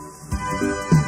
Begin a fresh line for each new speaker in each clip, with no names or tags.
Música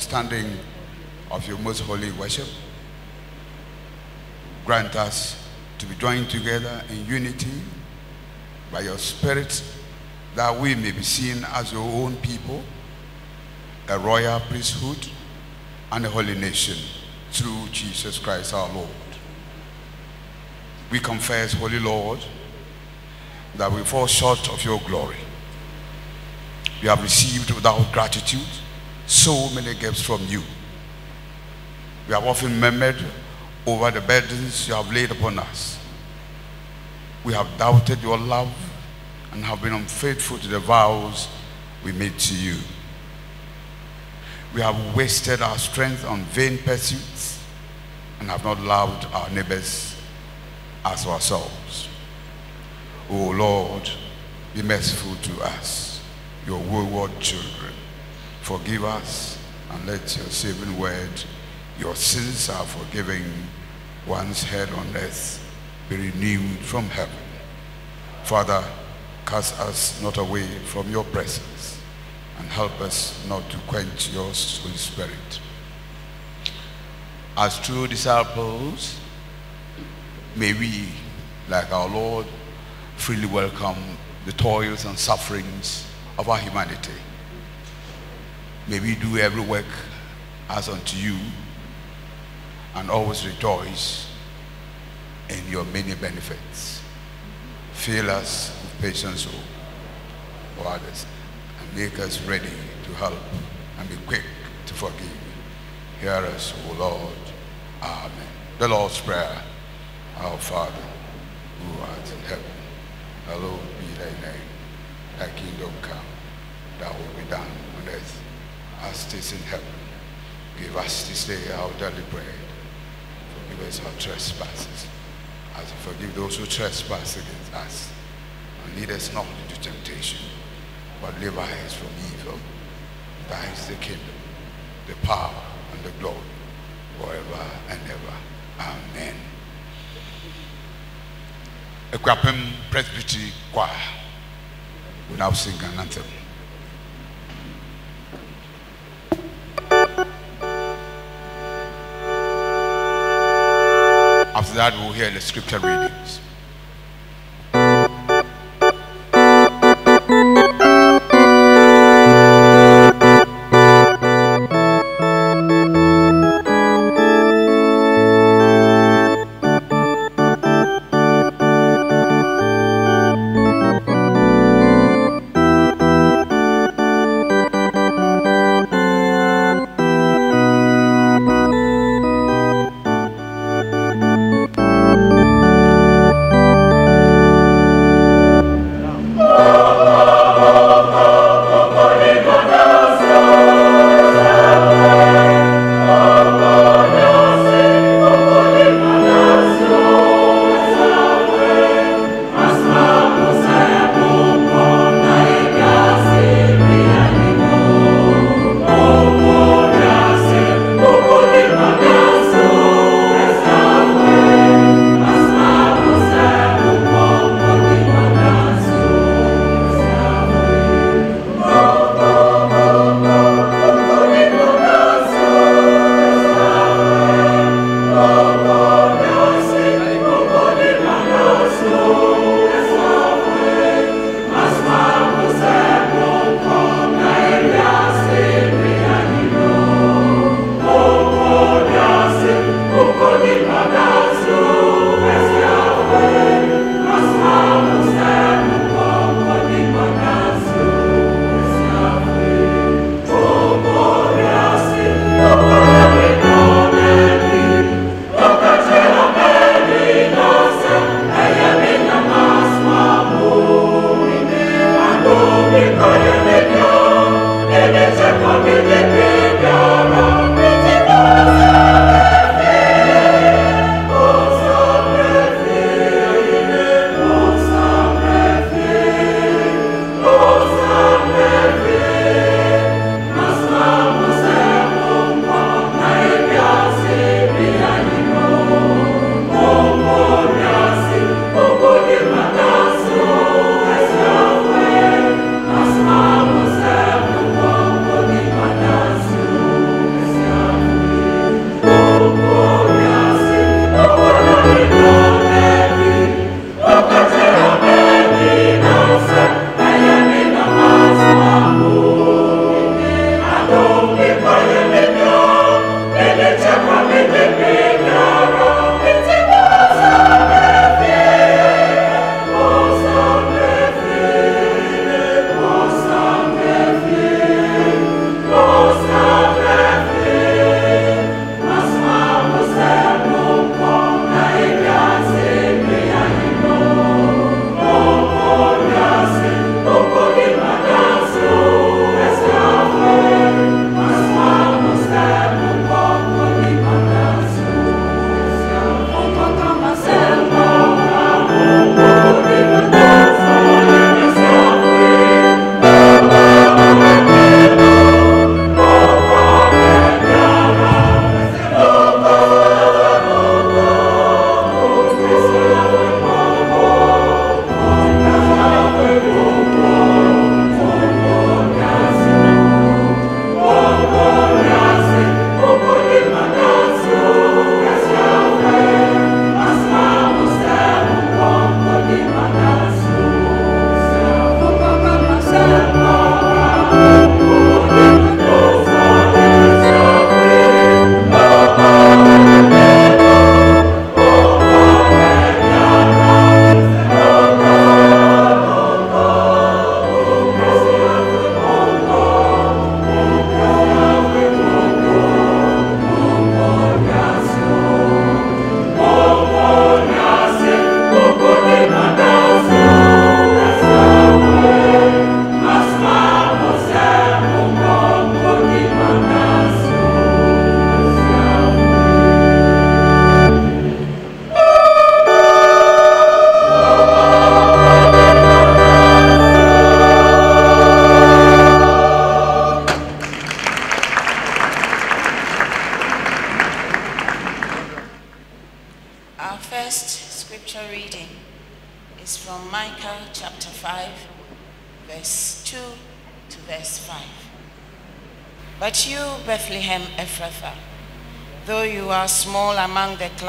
understanding of your most holy worship. Grant us to be joined together in unity by your Spirit that we may be seen as your own people, a royal priesthood, and a holy nation through Jesus Christ our Lord. We confess, Holy Lord, that we fall short of your glory. We have received without gratitude so many gifts from you. We have often murmured over the burdens you have laid upon us. We have doubted your love and have been unfaithful to the vows we made to you. We have wasted our strength on vain pursuits and have not loved our neighbors as ourselves. O Lord, be merciful to us, your wayward children. Forgive us and let your saving word, your sins are forgiven, once heard on earth, be renewed from heaven. Father, cast us not away from your presence and help us not to quench your Holy Spirit. As true disciples, may we, like our Lord, freely welcome the toils and sufferings of our humanity. May we do every work as unto you and always rejoice in your many benefits. Fill us with patience for others and make us ready to help and be quick to forgive. Hear us, O Lord. Amen. The Lord's Prayer. Our Father, who art in heaven, hallowed be thy name. Thy kingdom come, thy will be done on earth as it is in heaven. Give us this day our daily bread. Forgive us our trespasses, as we forgive those who trespass against us. And lead us not into temptation, but deliver us from evil. Thine is the kingdom, the power, and the glory, forever and ever. Amen. Akuapem Presbytery Choir will now sing an anthem. That, we'll hear in the scripture readings.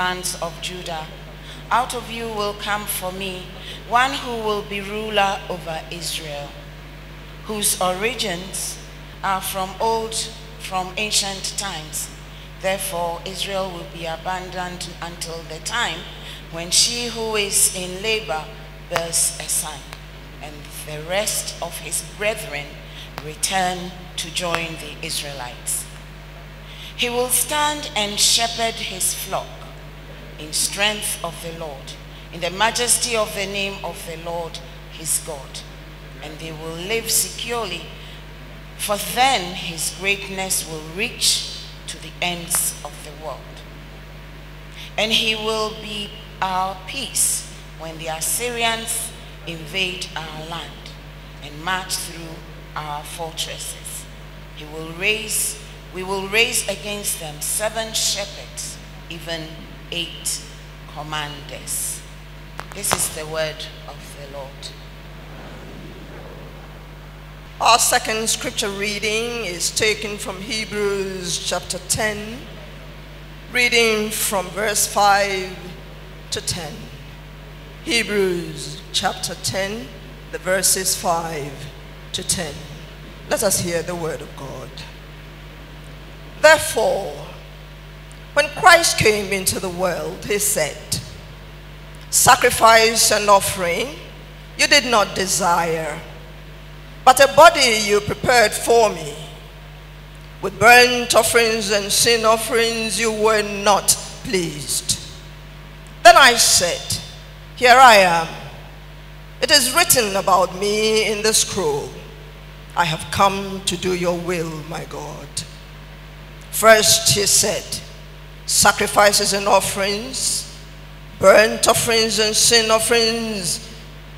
Clans of Judah, out of you will come for me one who will be ruler over Israel, whose origins are from old, from ancient times. Therefore, Israel will be abandoned until the time when she who is in labor bears a son, and the rest of his brethren return to join the Israelites. He will stand and shepherd his flock strength of the Lord, in the majesty of the name of the Lord his God, and they will live securely, for then his greatness will reach to the ends of the world. And he will be our peace when the Assyrians invade our land and march through our fortresses. He will raise, we will raise against them seven shepherds, even eight commanders. This is the word of the Lord.
Our second scripture reading is taken from Hebrews chapter 10, reading from verse 5 to 10. Hebrews chapter 10, the verses 5 to 10. Let us hear the word of God. Therefore, when Christ came into the world, he said, Sacrifice and offering you did not desire, but a body you prepared for me. With burnt offerings and sin offerings you were not pleased. Then I said, Here I am. It is written about me in the scroll. I have come to do your will, my God. First, he said, Sacrifices and offerings, burnt offerings and sin offerings,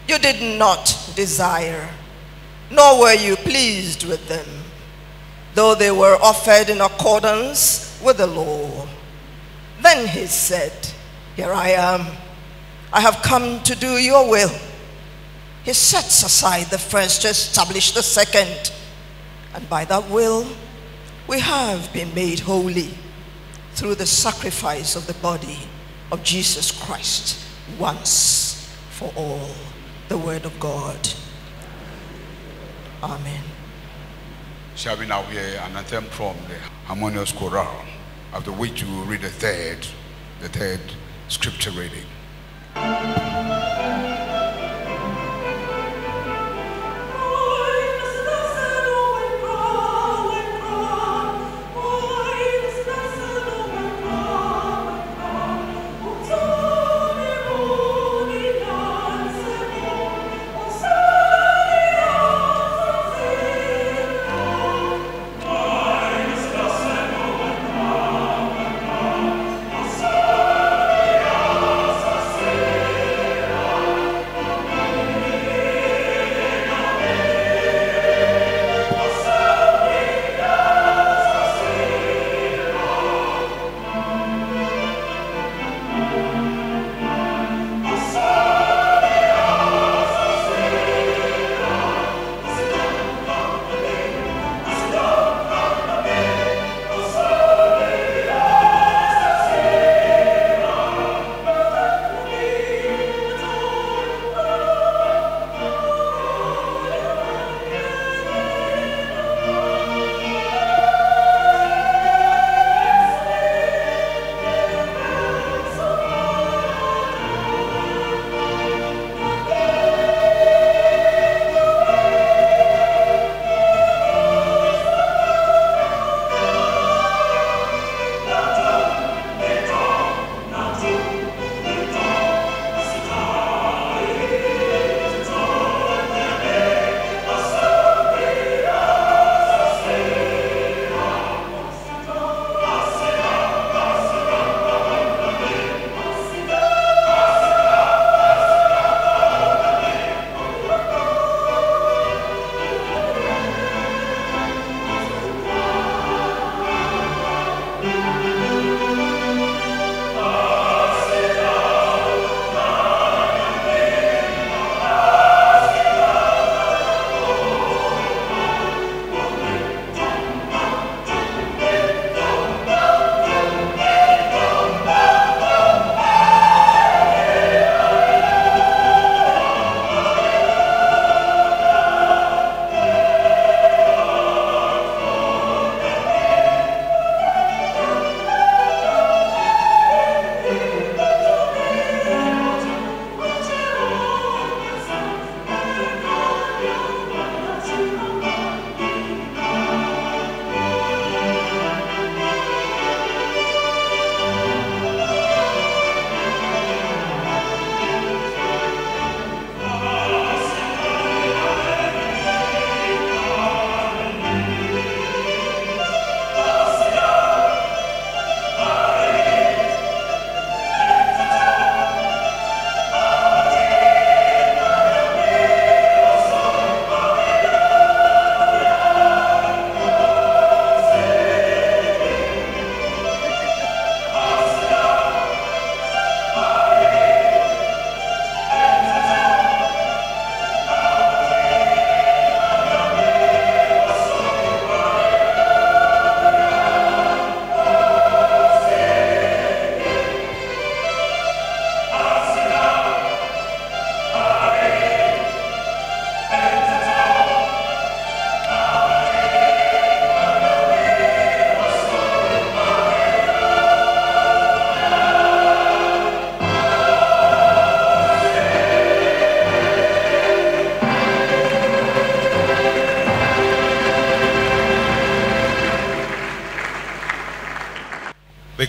you did not desire, nor were you pleased with them, though they were offered in accordance with the law. Then he said, here I am. I have come to do your will. He sets aside the first to establish the second. And by that will, we have been made holy through the sacrifice of the body of Jesus Christ once for all. The word of God. Amen.
Shall we now hear an anthem from the harmonious chorale, after which we will read the third, the third scripture reading.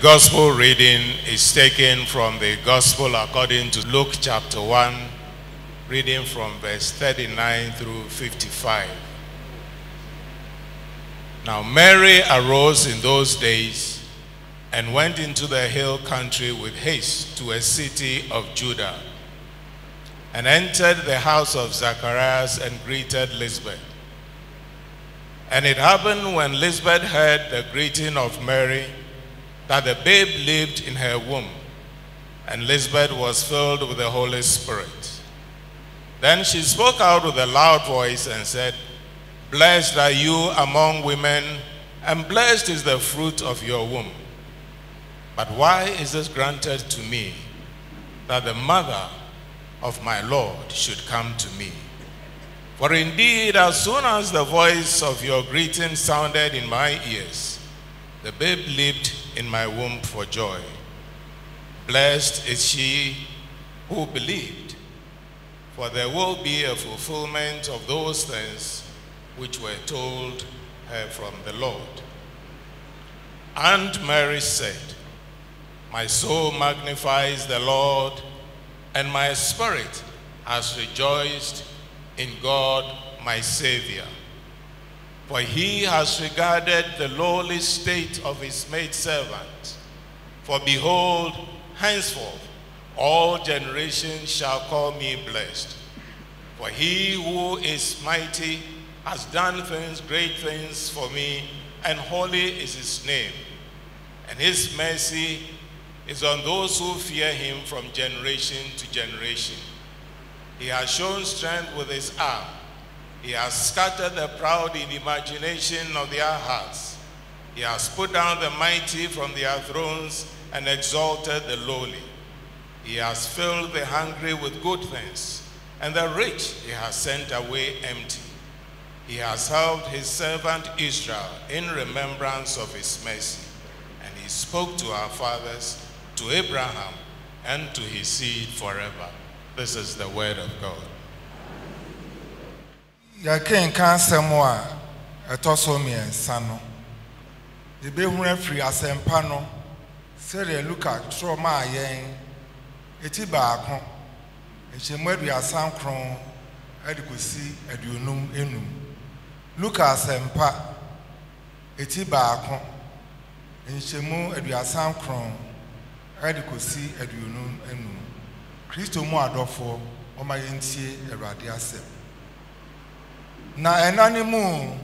Gospel reading is taken from the gospel according to Luke chapter 1, reading from verse 39 through 55. Now Mary arose in those days and went into the hill country with haste to a city of Judah and entered the house of Zacharias and greeted Elizabeth. And it happened when Elizabeth heard the greeting of Mary that the babe lived in her womb, and Elizabeth was filled with the Holy Spirit. Then she spoke out with a loud voice and said, Blessed are you among women, and blessed is the fruit of your womb. But why is this granted to me that the mother of my Lord should come to me? For indeed, as soon as the voice of your greeting sounded in my ears, the babe leaped in my womb for joy. Blessed is she who believed, for there will be a fulfillment of those things which were told her from the Lord. And Mary said, My soul magnifies the Lord, and my spirit has rejoiced in God my Savior. For he has regarded the lowly state of his maidservant. For behold, henceforth all generations shall call me blessed. For he who is mighty has done things, great things for me, and holy is his name. And his mercy is on those who fear him from generation to generation. He has shown strength with his arm. He has scattered the proud in imagination of their hearts. He has put down the mighty from their thrones and exalted the lowly. He has filled the hungry with good things, and the rich he has sent away empty. He has helped his servant Israel in remembrance of his mercy, and he spoke to our fathers, to Abraham, and to his seed forever. This is the word of God.
Yɛkenka asɛm a ɛtɔ so mmiɛnsa no. Yɛbɛhunu afiri asɛmpa no sɛdeɛ luka twerɛ maa yɛn eti baako. Nhyɛmu aduasa nkron ɛde kɔsi aduonum enum. Luka asɛmpa eti baako. Nhyɛmu aduasa nkron ɛde kɔsi aduonum enum. Kristo mu adɔfoɔ ɔma yɛntie awurade asɛm na ɛna ne mu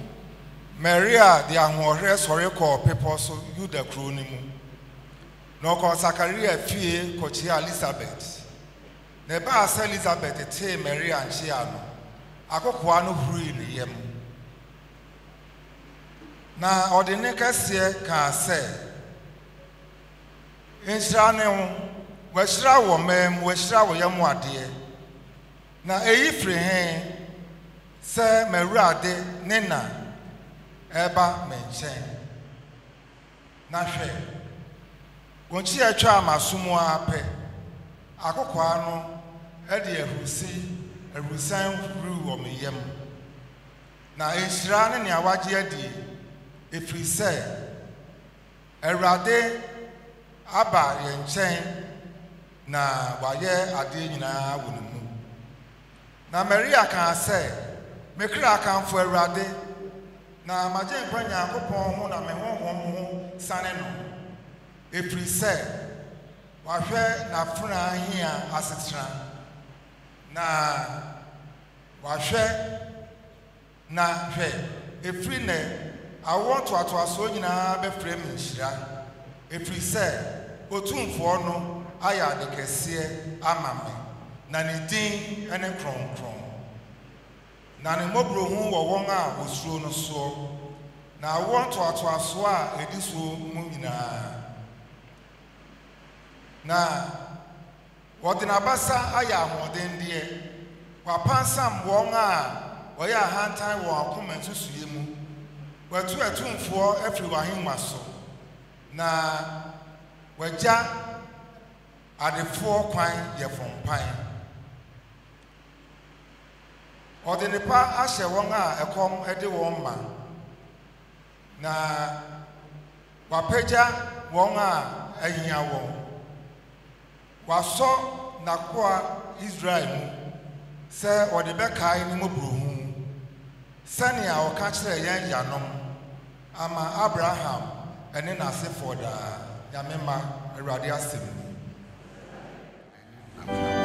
maria de ahoɔherɛ sɔre kɔɔ pepɔ so yuda kuro no mu. Na ɔkɔɔ sakaria fie kɔkyea elizabeth na ɛbaa sɛ elizabeth tee maria nkyea no akokoaa no hurii ne yam. Na ɔde ne kɛseɛ kaa sɛ nhyira ne ho wɔahyira wɔ mmaa mu wɔahyira wɔ yam adeɛ. Na eyi firi he sɛ mawurade ne na ɛreba me nkyɛn na hwɛ wɔn kyi atwa amasom ara pɛ akokoaa no ɛde ahurusi ahurusan huri wɔ me yam na nhyira ne nea wagye adi ɛfiri sɛ awurade aba yɛn nkyɛn na wayɛ adeɛ nyinaa wɔ ne mu. Na maria kaa sɛ mekra akamfo awurade. Na magye nkwa nyankopɔn ho na me honhom ho sane no. Ɛfiri sɛ wahwɛ n'afena ahia asetena. Na wahwɛ na hwɛ. Ɛfiri nɛ awoɔ ntoatoasoɔ nyinaa bɛfrɛ me nhyira. Ɛfiri sɛ otumfoɔ no ayɛ ade kɛseɛ ama me. Na ne din ne kronkron. Na ne mmɔborɔhu wɔ wɔn a wɔsuro no soɔ. Na awoɔ ntoatoasoɔ a ɛdi soɔ mu nyinaa. Na wɔde n'abasa ayɛ ahoɔdendeɛ wapansam wɔn a wɔyɛ ahantan wɔ akoma nsusue mu. Wɔatu atumfoɔ afiri w'ahengua so. Na wɔagya adefoɔ kwan yɛ fompan ɔde nnepa ahyɛ wɔn a ɛkɔm de wɔn ma. Na wapagya wɔn a ahia wɔn. Wasɔ n'akoa israel mu sɛ ɔde bɛkae ne mmɔborɔhu sɛnea ɔka kyerɛɛ yɛn yanom ama abraham ɛne n'asefoɔ daa. Nyame awurade asɛm ni.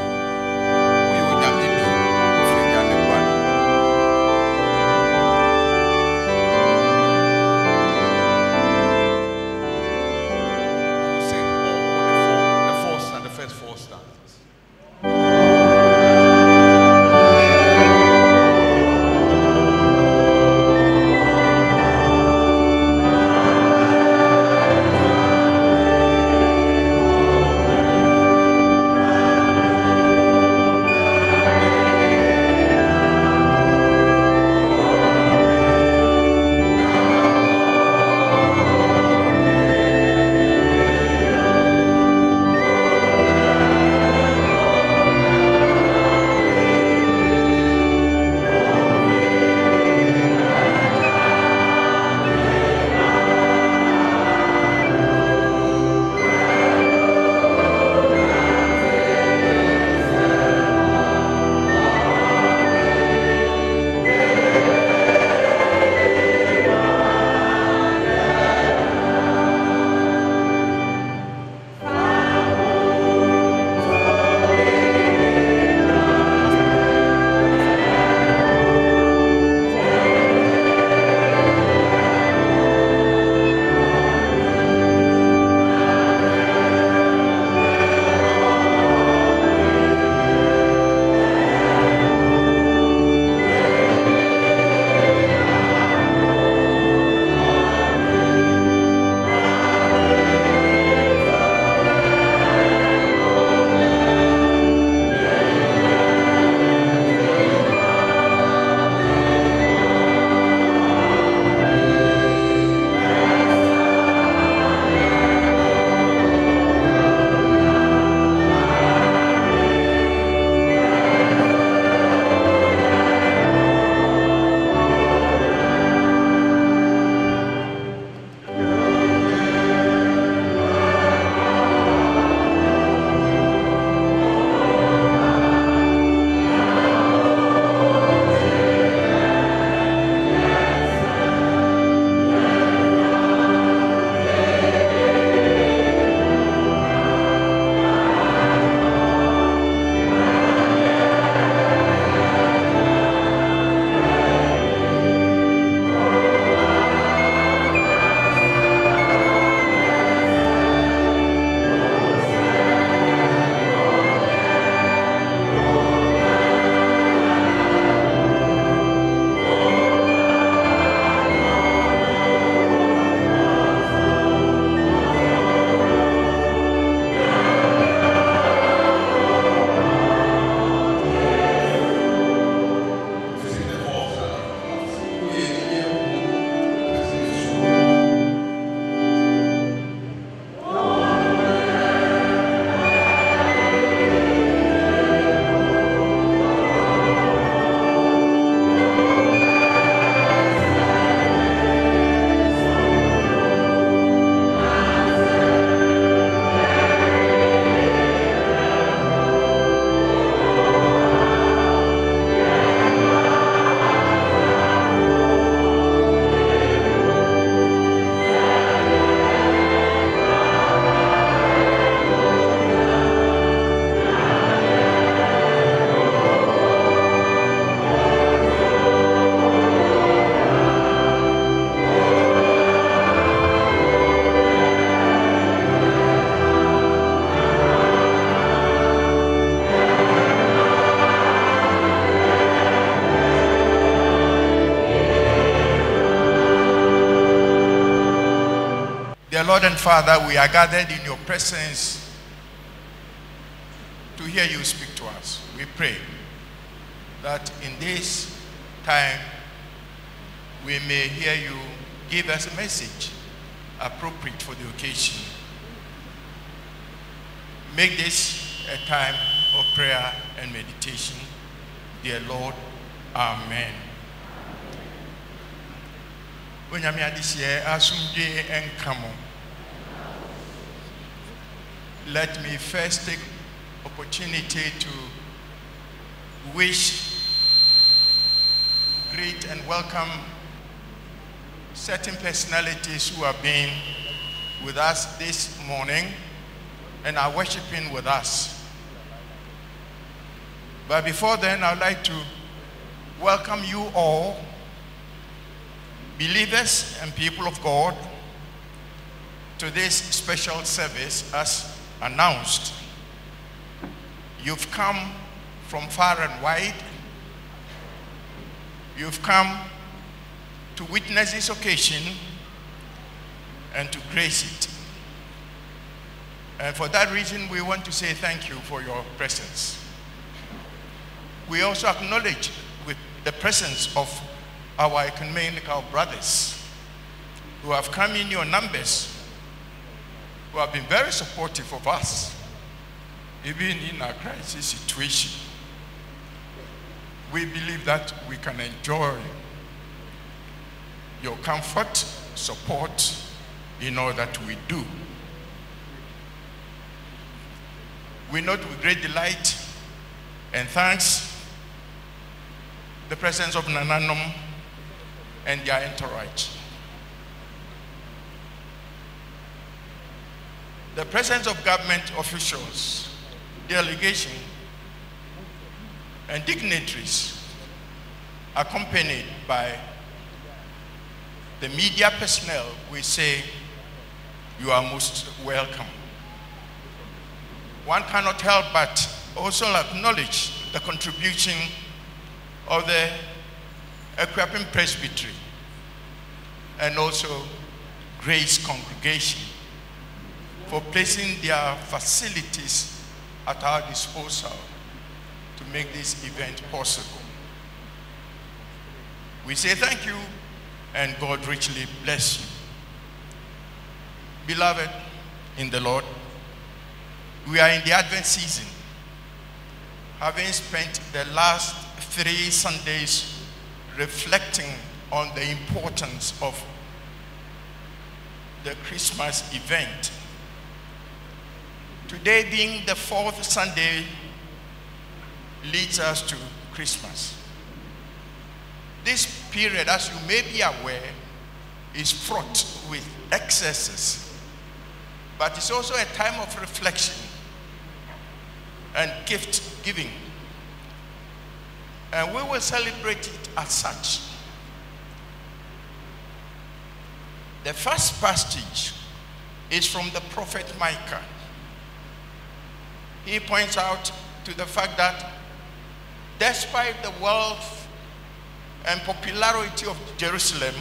Lord and Father, we are gathered in your presence to hear you speak to us. We pray that in this time we may hear you give us a message appropriate for the occasion. Make this a time of prayer and meditation. Dear Lord, Amen. onyame adehyeɛ asomdwe nka mo let me first take opportunity to wish, greet and welcome certain personalities who have been with us this morning and are worshiping with us. But before then, I'd like to welcome you all, believers and people of God, to this special service as announced. You've come from far and wide. You've come to witness this occasion and to grace it. And for that reason, we want to say thank you for your presence. We also acknowledge with the presence of our ecumenical brothers who have come in your numbers, who have been very supportive of us, even in our crisis situation. We believe that we can enjoy your comfort, support in all that we do. We note with great delight and thanks the presence of Nananom and their entourage. The presence of government officials, delegation, and dignitaries accompanied by the media personnel, we say, you are most welcome. One cannot help but also acknowledge the contribution of the Akuapem Presbytery and also Grace Congregation for placing their facilities at our disposal to make this event possible. We say thank you and God richly bless you. Beloved in the Lord, we are in the Advent season, having spent the last three Sundays reflecting on the importance of the Christmas event. Today being the fourth Sunday leads us to Christmas. This period, as you may be aware, is fraught with excesses, but it's also a time of reflection and gift giving. And we will celebrate it as such. The first passage is from the prophet Micah. He points out to the fact that despite the wealth and popularity of Jerusalem,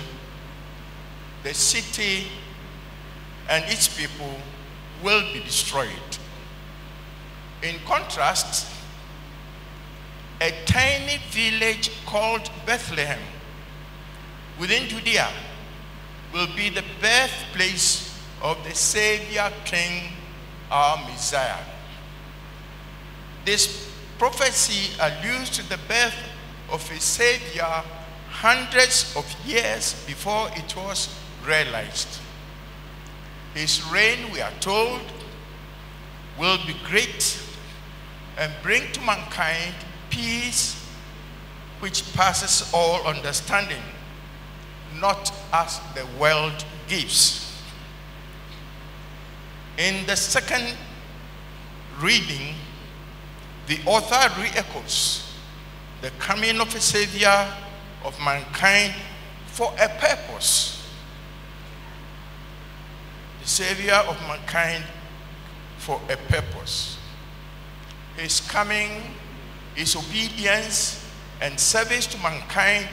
the city and its people will be destroyed. In contrast, a tiny village called Bethlehem within Judea will be the birthplace of the Savior King, our Messiah. This prophecy alludes to the birth of a Savior hundreds of years before it was realized. His reign, we are told, will be great and bring to mankind peace which passes all understanding, not as the world gives. In the second reading, the author re-echoes the coming of a savior of mankind for a purpose. The savior of mankind for a purpose. His coming, his obedience, and service to mankind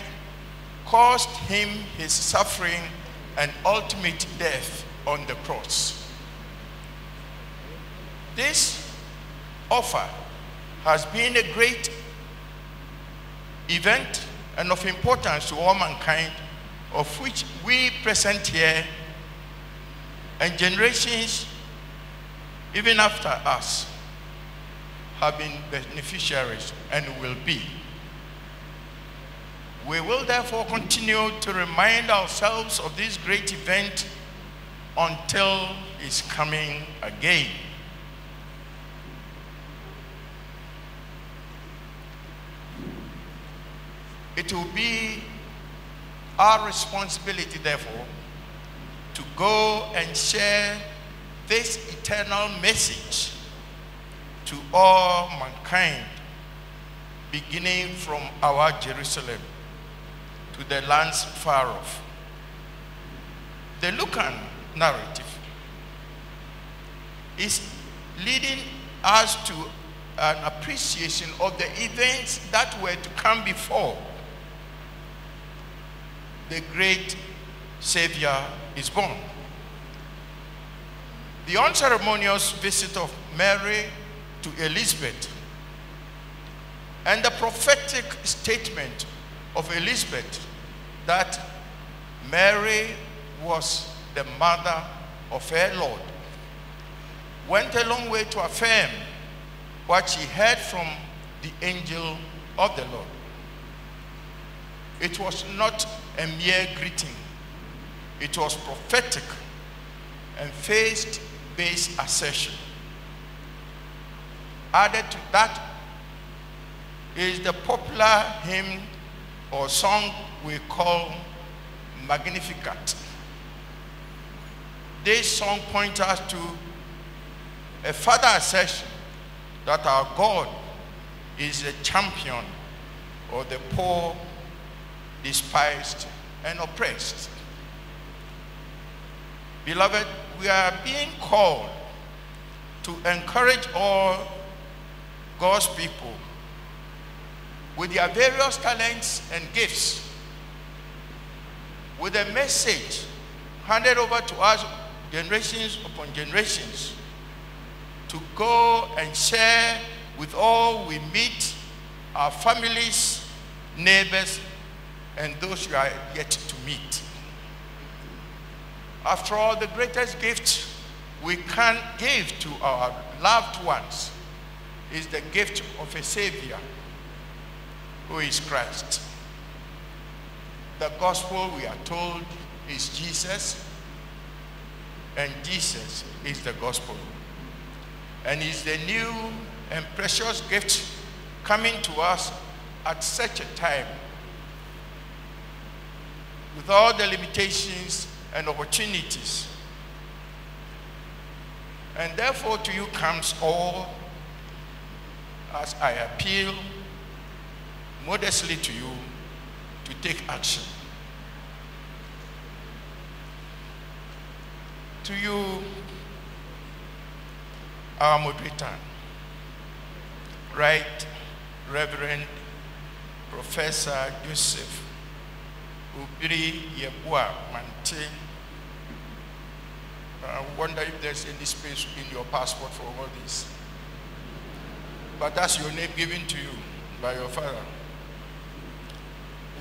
caused him his suffering and ultimate death on the cross. This offer has been a great event and of importance to all mankind, of which we present here and generations even after us have been beneficiaries and will be. We will therefore continue to remind ourselves of this great event until his coming again. It will be our responsibility, therefore, to go and share this eternal message to all mankind, beginning from our Jerusalem to the lands far off. The Lucan narrative is leading us to an appreciation of the events that were to come before the great Savior is born. The unceremonious visit of Mary to Elizabeth and the prophetic statement of Elizabeth that Mary was the mother of her Lord went a long way to affirm what she heard from the angel of the Lord. It was not a mere greeting, it was prophetic and faith based assertion. Added to that is the popular hymn or song we call Magnificat. This song points us to a further assertion that our God is a champion of the poor, despised, and oppressed. Beloved, we are being called to encourage all God's people with their various talents and gifts with a message handed over to us generations upon generations to go and share with all we meet, our families, neighbors, and those we are yet to meet. After all, the greatest gift we can give to our loved ones is the gift of a Savior who is Christ. The gospel, we are told, is Jesus, and Jesus is the gospel. And is the new and precious gift coming to us at such a time with all the limitations and opportunities. And therefore, to you comes all as I appeal modestly to you to take action. To you, our moderator, Right Reverend Professor Joseph Obiri Yeboah Mante. I wonder if there's any space in your passport for all this. But that's your name given to you by your father.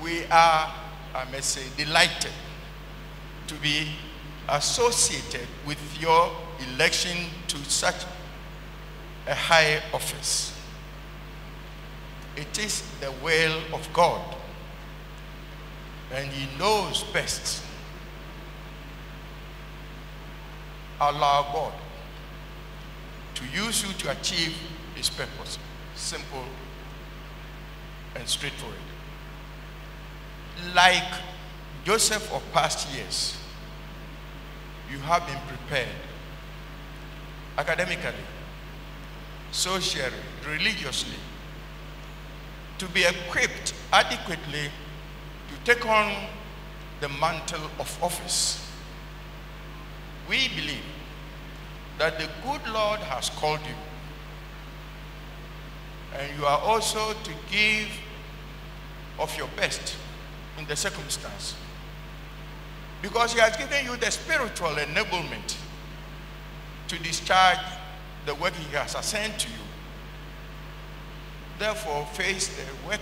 We are, I may say, delighted to be associated with your election to such a high office. It is the will of God, and He knows best. Allow God to use you to achieve His purpose. Simple and straightforward. Like Joseph of past years, you have been prepared academically, socially, religiously, to be equipped adequately take on the mantle of office. We believe that the good Lord has called you, and you are also to give of your best in the circumstance. Because he has given you the spiritual enablement to discharge the work he has assigned to you. Therefore, face the work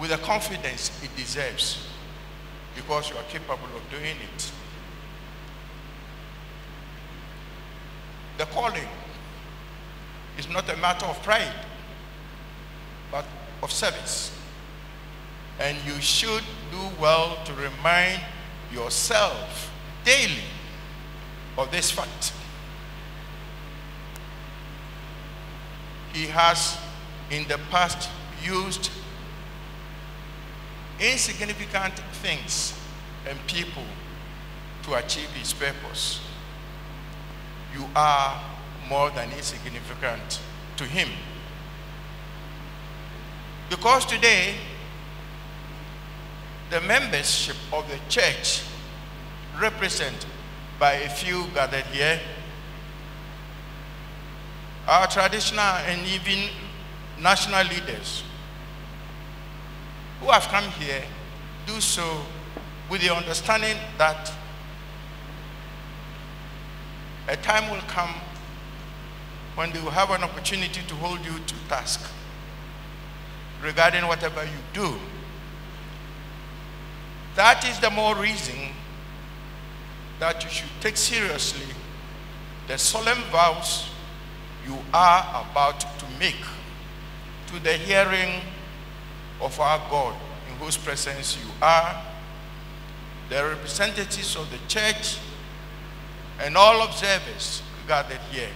with the confidence it deserves because you are capable of doing it. The calling is not a matter of pride, but of service. And you should do well to remind yourself daily of this fact. He has in the past used insignificant things and people to achieve his purpose, you are more than insignificant to him. Because today, the membership of the church represented by a few gathered here our traditional and even national leaders who have come here do so with the understanding that a time will come when they will have an opportunity to hold you to task regarding whatever you do. That is the more reason that you should take seriously the solemn vows you are about to make to the hearing of our God, in whose presence you are, the representatives of the church, and all observers gathered here.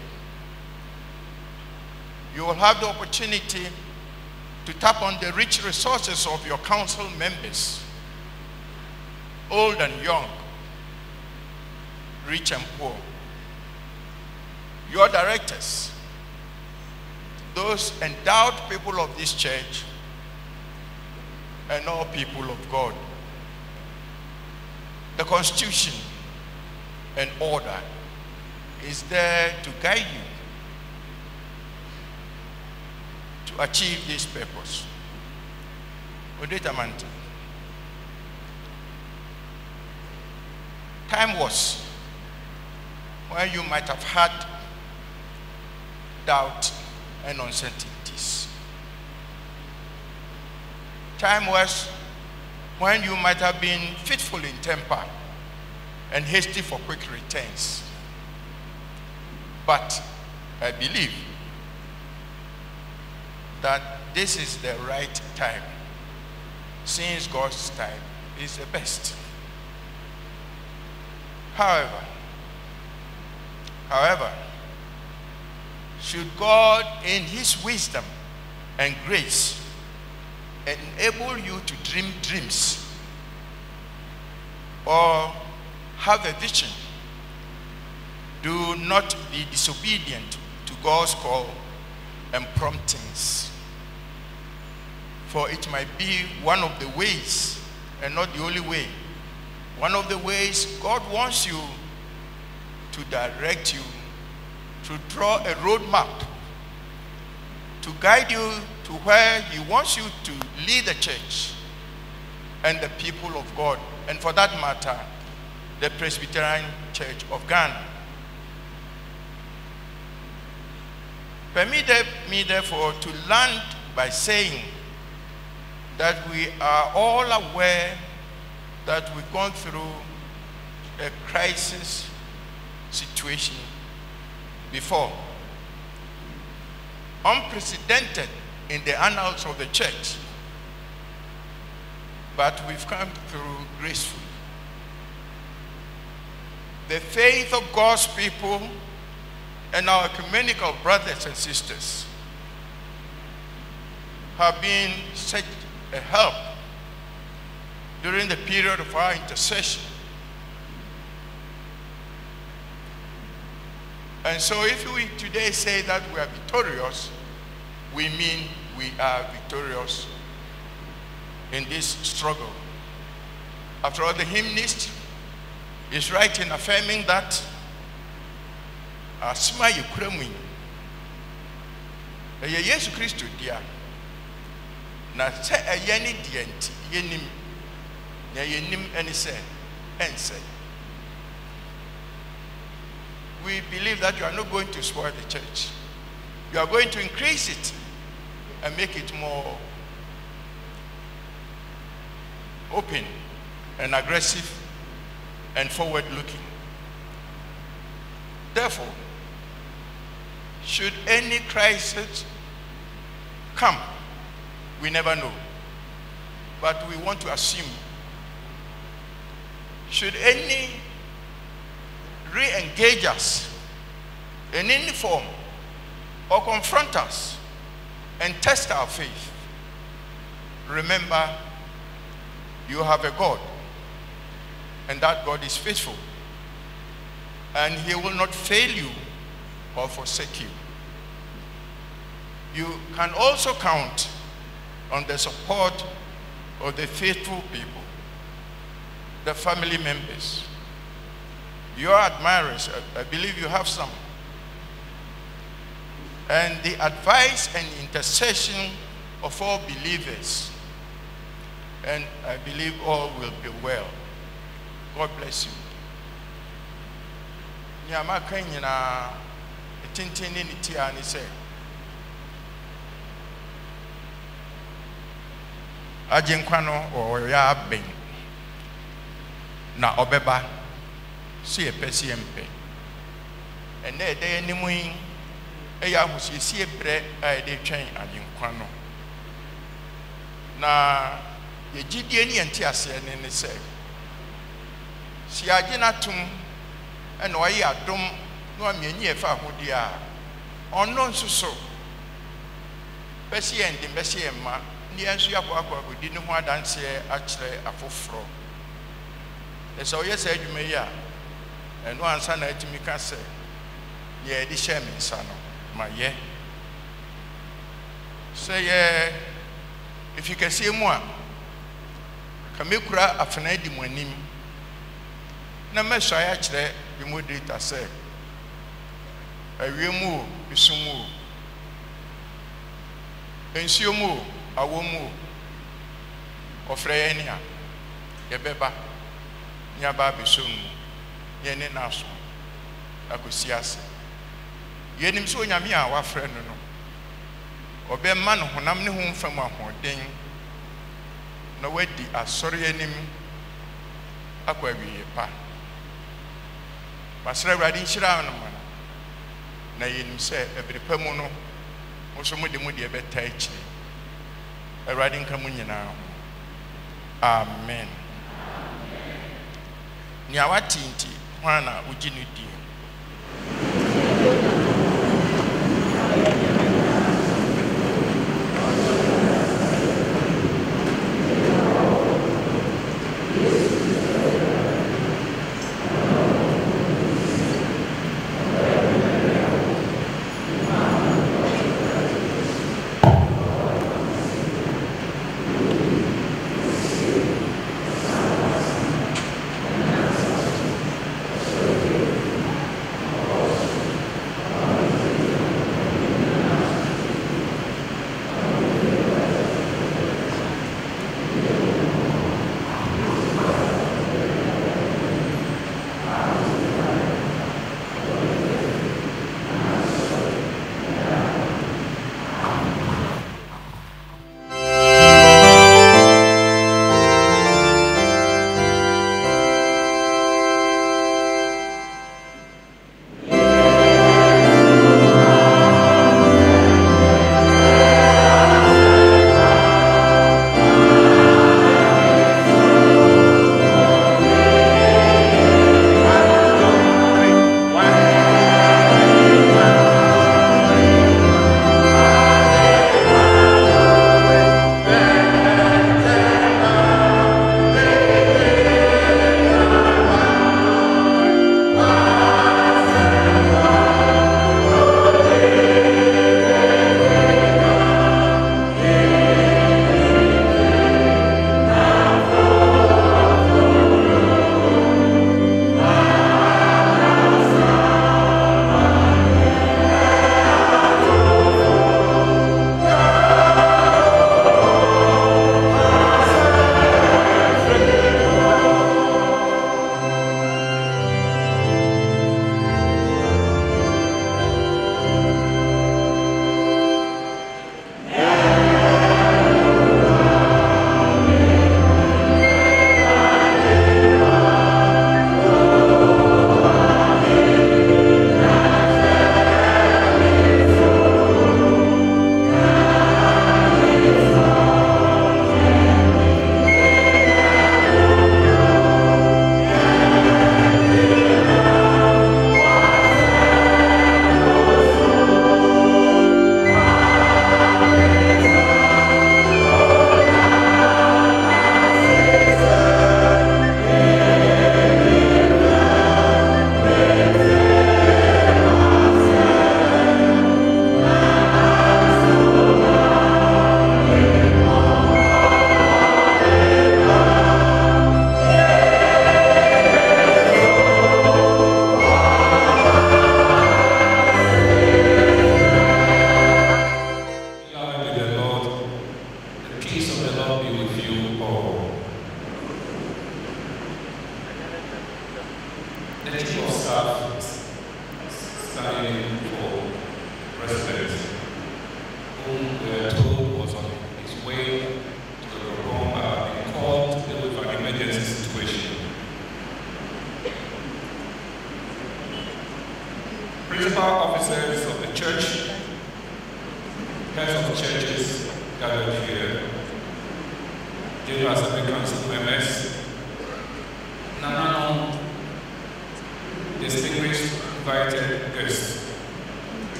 You will have the opportunity to tap on the rich resources of your council members, old and young, rich and poor, your directors, those endowed people of this church, and all people of God. The Constitution and order is there to guide you to achieve this purpose. Odetamanta. Time was when you might have had doubt and uncertainties. Time was when you might have been fitful in temper and hasty for quick returns. But I believe that this is the right time, since God's time is the best. However, however, should God in his wisdom and grace enable you to dream dreams or have a vision, do not be disobedient to God's call and promptings. For it might be one of the ways, and not the only way, one of the ways God wants you to direct you, to draw a roadmap, to guide you to where He wants you to lead the church and the people of God, and for that matter, the Presbyterian Church of Ghana. Permit me, therefore, to land by saying that we are all aware that we've gone through a crisis situation before. Unprecedented in the annals of the church. But we've come through gracefully. The faith of God's people and our ecumenical brothers and sisters have been such a help during the period of our intercession. And so if we today say that we are victorious, we mean we are victorious in this struggle. After all, the hymnist is right in affirming that asoma yɛ kura yesu na sɛ ɛyɛ ne deɛ na yɛnim ɛne sɛ we believe that you are not going to spoil the church. You are going to increase it and make it more open and aggressive and forward looking therefore should any crisis come, we never know. But we want to assume. Should any re-engage us in any form or confront us and test our faith, remember You have a God, and that God is faithful, and He will not fail you or forsake you. You can also count on the support of the faithful people, the family members, your admirers. I, I believe you have some. And the advice and intercession of all believers. And I believe all will be well. God bless you. Nyama nyinaa tenten ne ne tia ne sɛ agyenkwa na ɔbɛba sɛ yɛpɛ sɛ yɛmpɛ ɛnɛ ɛda yɛ ɛyɛ ahosiesie berɛ a yɛde twɛn agyenkwa no. Na yɛgyidie ne yɛnte aseɛ ne ne sɛ yɛagye no atom ɛna ɔyɛ adom na wamienyi yɛfa ahodeɛ a ɔno nso so. Bɛsi yɛn den bɛsi yɛn mma ne yɛn nso yɛakɔ akɔ akɔdi ne ho adanseɛ akyerɛ afoforɔ. Ɛsɛ ɔyɛ saa adwuma yi a ɛno ansa na atumi ka sɛ yɛde hyɛ me nsa no ma yɛ. Sɛ yɛ ɛfi kɛseɛ mu a ka mɛkura afenaa di mo anim na mɛsɔe akyerɛ demodata sɛ awie mu o esum mu o nsuo mu o awɔ mu o ɔfrɛ yɛn ni a yɛbɛba ne aba abɛsɔ mu yɛn ne n'aso akɔsi ase yɛnim sɛ onyame a wafrɛ no no ɔbɛma no honam ne ho mfam ahoɔden na wadi asɔre anim akɔ awie pa. Masrɛ awurade nhyira no ma no na yɛnim sɛ ɛbere pa mu no mo so mode mu deɛ bɛta akyiri awurade nka mu nyinaa ho. Amen. Nea wate nti hwan na wogye no die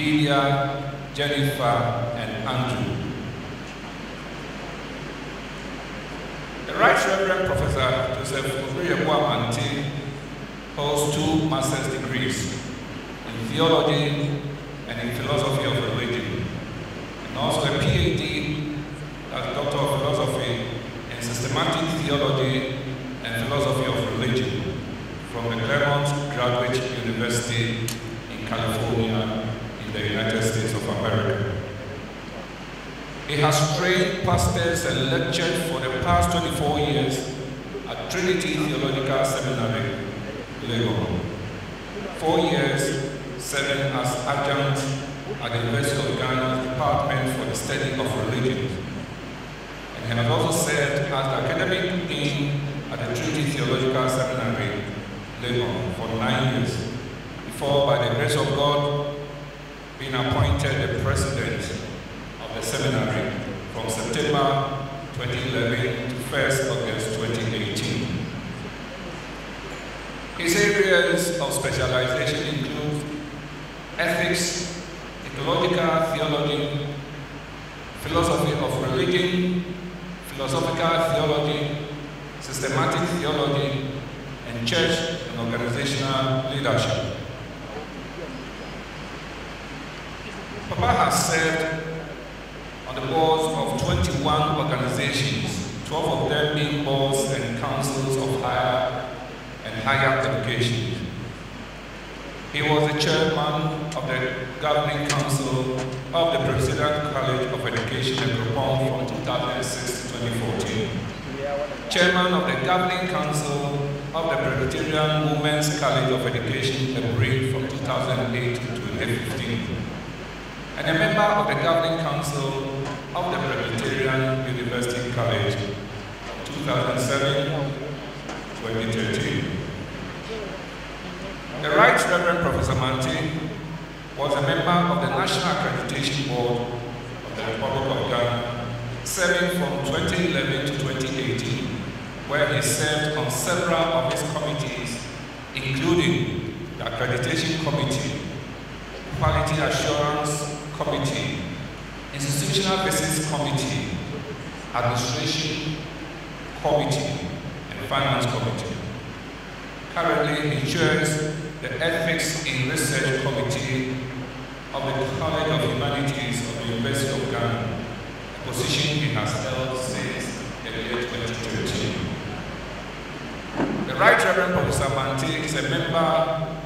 Lydia, Jennifer, and Andrew. The Right Reverend Professor Joseph Obiri Yeboah Mante holds two master's degrees in theology and in philosophy of religion, and also a PhD as Doctor of Philosophy in systematic theology and philosophy of religion from the Claremont Graduate University in California the United States of America. He has trained pastors and lectured for the past 24 years at Trinity Theological Seminary, Legon. Four years serving as adjunct at the University of Ghana's Department for the Study of Religion. And he has also served as the academic dean at the Trinity Theological Seminary, Legon, for nine years, before, by the grace of God, being appointed the president of the seminary from September 2011 to 1st August 2018. His areas of specialization include ethics, ecological theology, philosophy of religion, philosophical theology, systematic theology, and church and organizational leadership. Papa has served on the boards of 21 organizations, 12 of them being boards and councils of higher and higher education. He was the chairman of the governing council of the Presbyterian College of Education in Gabon from 2006 to 2014 chairman of the governing council of the Presbyterian Women's College of Education, Aburi, from 2008 to 2015, and a member of the governing council of the Presbyterian University College 2007 to 2013. The Right Reverend Professor Mante was a member of the National Accreditation Board of the Republic of Ghana, serving from 2011 to 2018 where he served on several of his committees, including the Accreditation Committee, Quality Assurance Committee, Institutional Basis Committee, Administration Committee, and Finance Committee. Currently, he chairs the Ethics in Research Committee of the College of Humanities of the University of Ghana, a position he has held since the year 2013. The Right Reverend Professor Mante is a member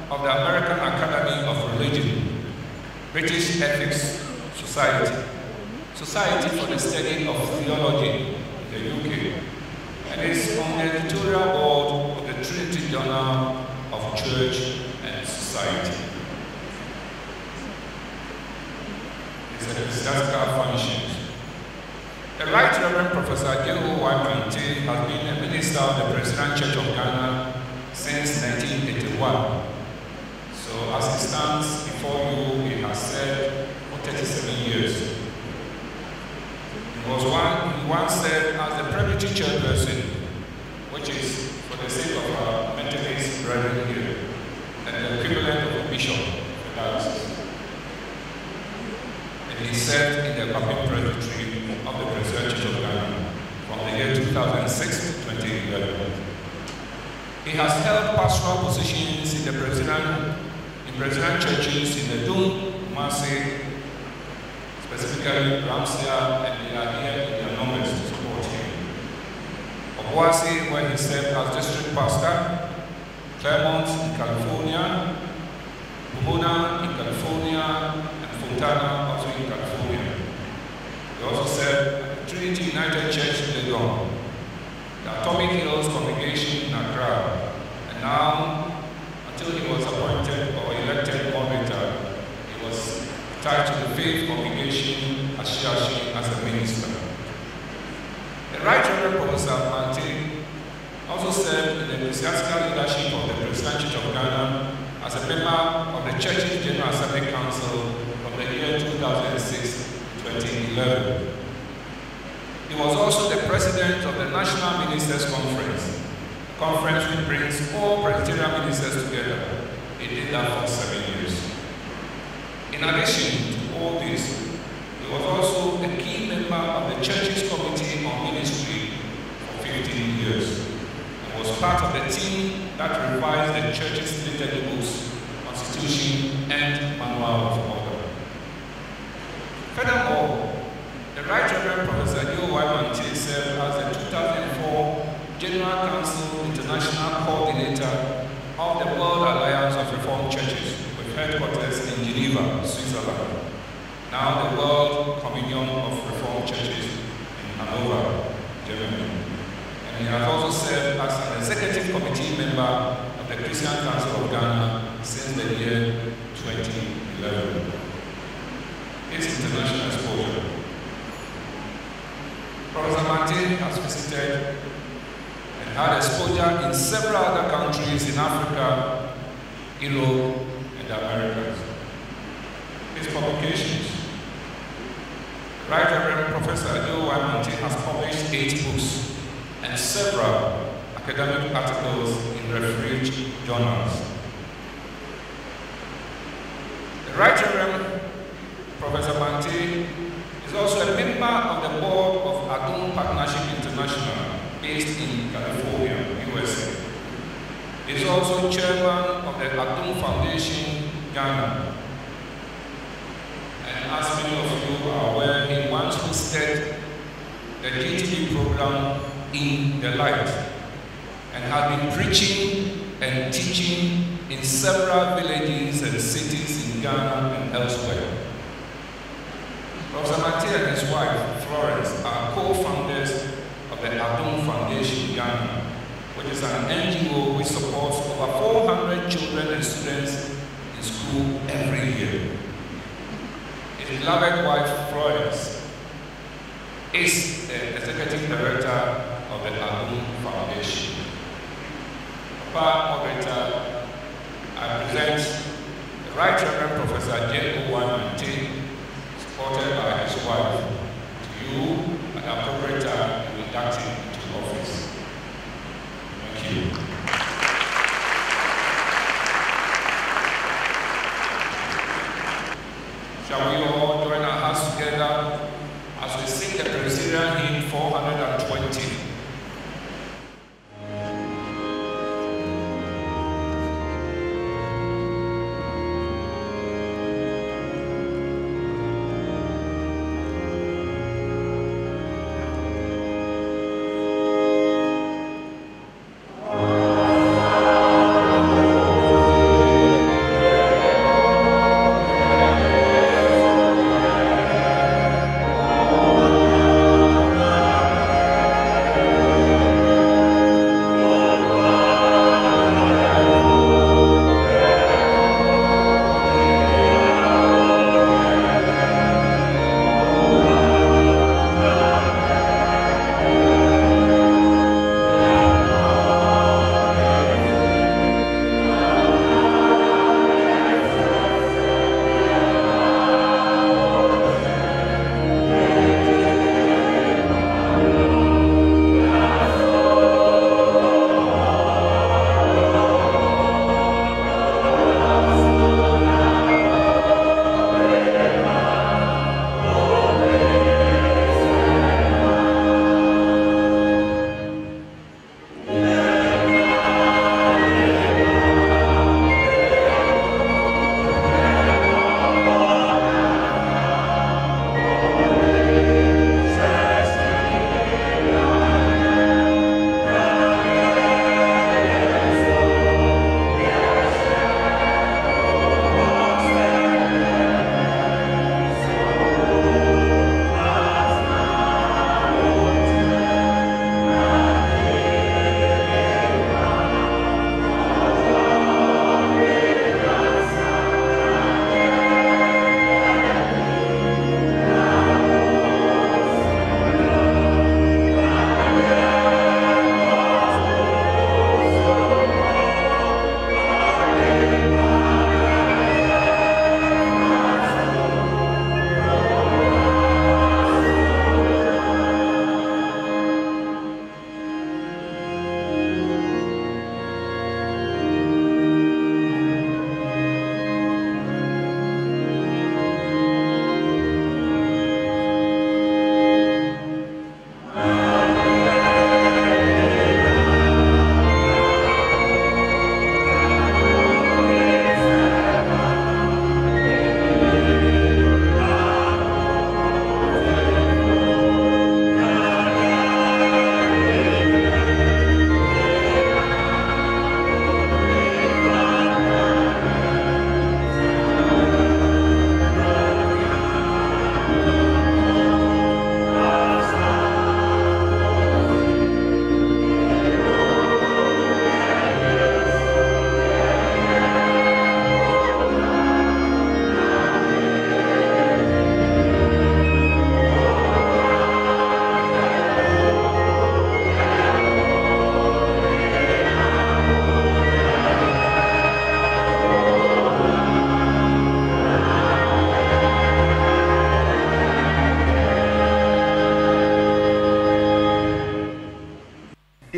of the American Academy of Religion, British Ethics Society, Society for the Study of Theology in the UK, and is on the editorial board of the Trinity Journal of Church and Society. His ecclesiastical functions. The Right Reverend Professor J.O.Y. Mante has been a minister of the Presbyterian Church of Ghana since 1981. So as he stands before you, he has served for 37 years. He was one, once served as the Presbytery chairperson, which is, for the sake of our Methodist brethren here, the equivalent of a bishop for diocese. And he served in the public presbytery of the Presbyterian Church of Ghana from the year 2006 to 2011. He has held pastoral positions in the in Presbyterian churches in the Dum, Kumasi, specifically Ramsia, and they are here in their numbers to support him. Obuasi, where he served as district pastor, Claremont in California, Pomona in California, and Fontana also in California. He also served at Trinity United Church in Legon, the Atomic Hills Congregation in Accra, and now, until he was appointed or elected moderator, he was tied to the Faith Congregation Ashiashi as a minister. The Right Reverend Professor Mante also served in the ecclesiastical leadership of the Presbyterian Church of Ghana as a member of the Church's General Assembly Council from the year 2006 to 2011. He was also the president of the National Ministers Conference, conference which brings all Presbyterian ministers together. He did that for seven years. In addition to all this, he was also a key member of the Church's Committee on Ministry for 15 years and was part of the team that revised the Church's liturgy books, Constitution, and Manual of Order. Furthermore, the Right Reverend Professor J.O.Y. Mante served as the 2004 General Council International Coordinator of the World Alliance of Reformed Churches with headquarters in Geneva, Switzerland. Now the World Communion of Reformed Churches in Hanover, Germany. And he has also served as an executive committee member of the Christian Council of Ghana since the year 2011. His international exposure. Professor Mante has visited had exposure in several other countries in Africa, Europe, and the Americas. His publications. Right Reverend Professor J.O.Y. Mante has published eight books and several academic articles in refereed journals. The Right Reverend Professor Mante is also a member of the board of Adon Partnership International, based in California, USA. He is also chairman of the Adon Foundation, Ghana. And as many of you are aware, he once hosted the GTV program in the light and has been preaching and teaching in several villages and cities in Ghana and elsewhere. Professor Mante and his wife, Florence, are co-founders of the Adon Foundation Ghana, which is an NGO which supports over 400 children and students in school every year. His beloved wife, Florence, is the executive director of the Adon Foundation. Papa Moderator, I present the Right Reverend Professor J. O. Y. Mante, supported by his wife, to you at appropriate time to induct him into office. Thank you. Shall we all join our hearts together as we sing the Presbyterian hymn 420?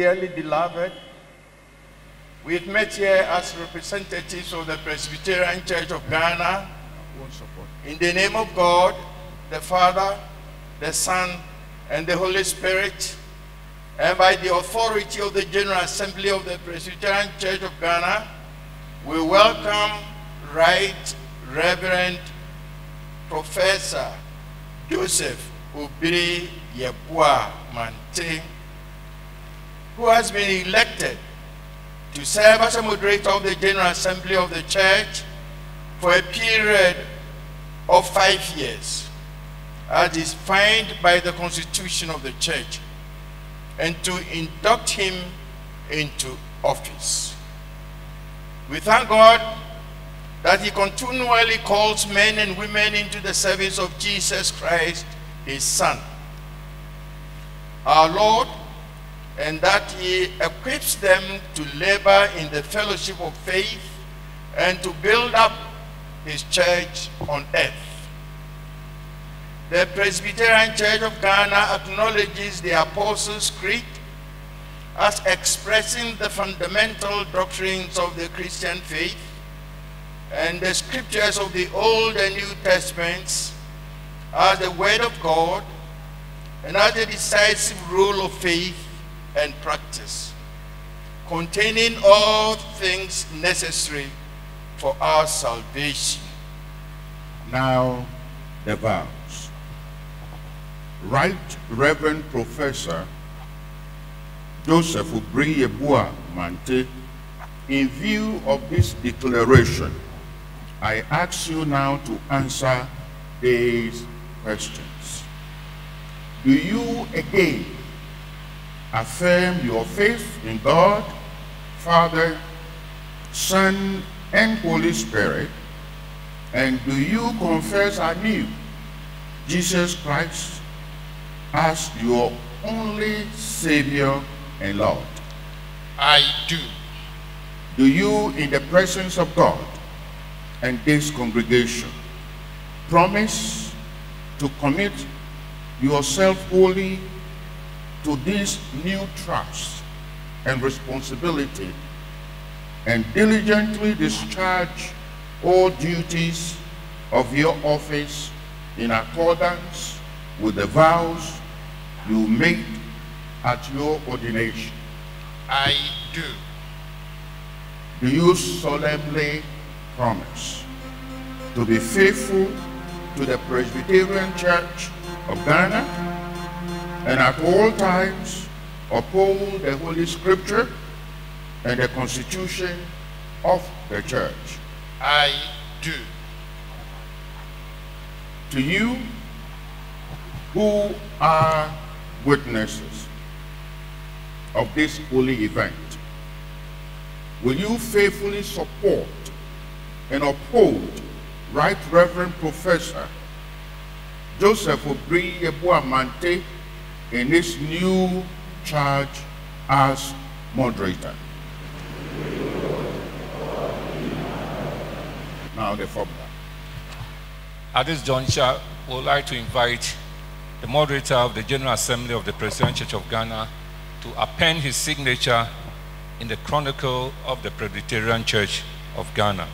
Dearly beloved, we've met here as representatives of the Presbyterian Church of Ghana. In the name of God, the Father, the Son, and the Holy Spirit, and by the authority of the General Assembly of the Presbyterian Church of Ghana, we welcome Right Reverend Professor Joseph Obiri Yeboah who has been elected to serve as a moderator of the General Assembly of the Church for a period of five years, as defined by the Constitution of the Church, and to induct him into office. We thank God that he continually calls men and women into the service of Jesus Christ, his Son, our Lord, and that he equips them to labor in the fellowship of faith and to build up his church on earth. The Presbyterian Church of Ghana acknowledges the Apostles' Creed as expressing the fundamental doctrines of the Christian faith and the scriptures of the Old and New Testaments as the Word of God and as the decisive rule of faith and practice, containing all things necessary for our salvation.
Now, the vows. Right Reverend Professor Joseph Obiri Yeboah Mante, in view of this declaration, I ask you now to answer these questions. Do you again affirm your faith in God, Father, Son, and Holy Spirit? And do you confess anew Jesus Christ as your only Savior and Lord?
I do.
Do you, in the presence of God and this congregation, promise to commit yourself wholly to these new trust and responsibility and diligently discharge all duties of your office in accordance with the vows you made at your ordination?
I do.
Do you solemnly promise to be faithful to the Presbyterian Church of Ghana and at all times uphold the Holy Scripture and the Constitution of the Church?
I do.
To you who are witnesses of this holy event, will you faithfully support and uphold Right Reverend Professor Joseph Obiri Mante in his new charge as moderator? Now the formula.
At this juncture, we would like to invite the moderator of the General Assembly of the Presbyterian Church of Ghana to append his signature in the Chronicle of the Presbyterian Church of Ghana.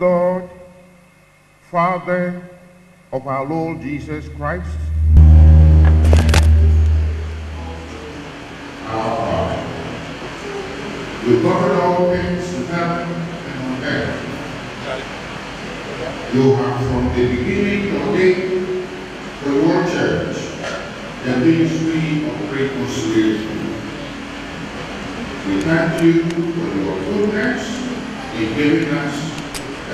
God, Father of our Lord Jesus Christ, our Father, you govern all things in heaven and on earth. You have from the beginning ordained the World Church, the ministry of reconciliation. We thank you for your goodness in giving us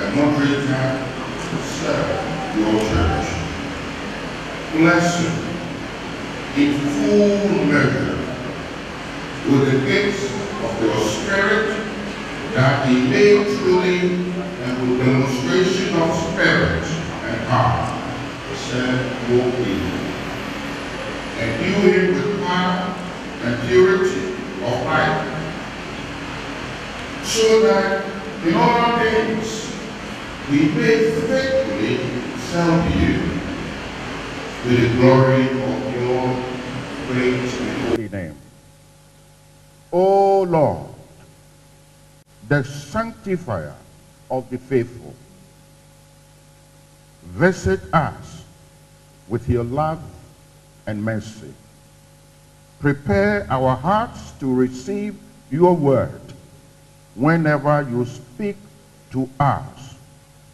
a moderator to serve your church. Bless him in full measure with the gifts of your spirit that he may truly and with demonstration of spirit and power serve your people. Endue him with power and purity of life so that in all things we may faithfully serve you to the glory of your great holy name. O Lord, the sanctifier of the faithful, visit us with your love and mercy. Prepare our hearts to receive your word whenever you speak to us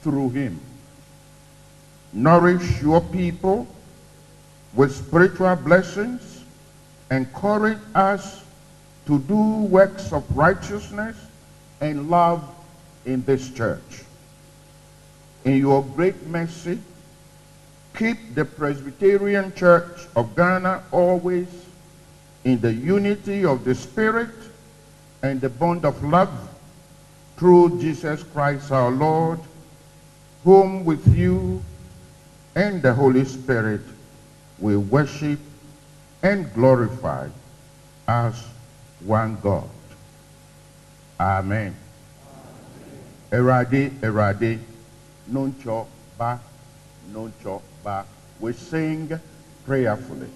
through him. Nourish your people with spiritual blessings. Encourage us to do works of righteousness and love in this church. In your great mercy, keep the Presbyterian Church of Ghana always in the unity of the Spirit and the bond of love through Jesus Christ our Lord, whom with you and the Holy Spirit we worship and glorify as one God. Amen. Erade, Erade, noncho ba, noncho ba. We sing prayerfully.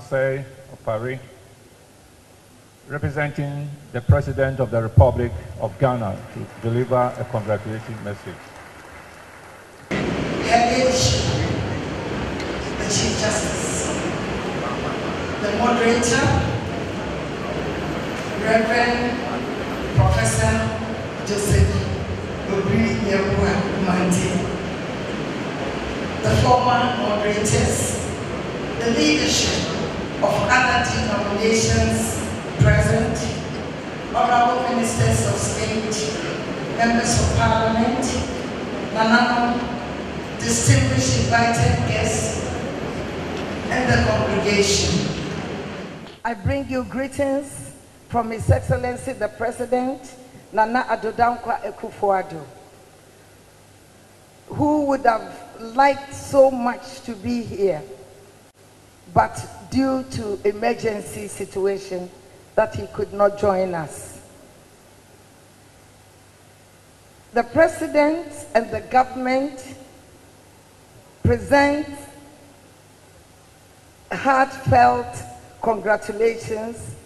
Of
Paris, representing the President of the Republic of Ghana to deliver a congratulatory message.
Her Ladyship, the Chief Justice, the moderator, Reverend Professor Joseph Obiri Yeboah Mante, the former moderators, the leadership of other denominations present, honorable ministers of state, members of parliament, Nananom, distinguished invited guests, and the congregation. I bring you greetings from His Excellency the President, Nana Addo Dankwa Akufo-Addo, who would have liked so much to be here, but due to emergency situation that he could not join us. The President and the government present heartfelt congratulations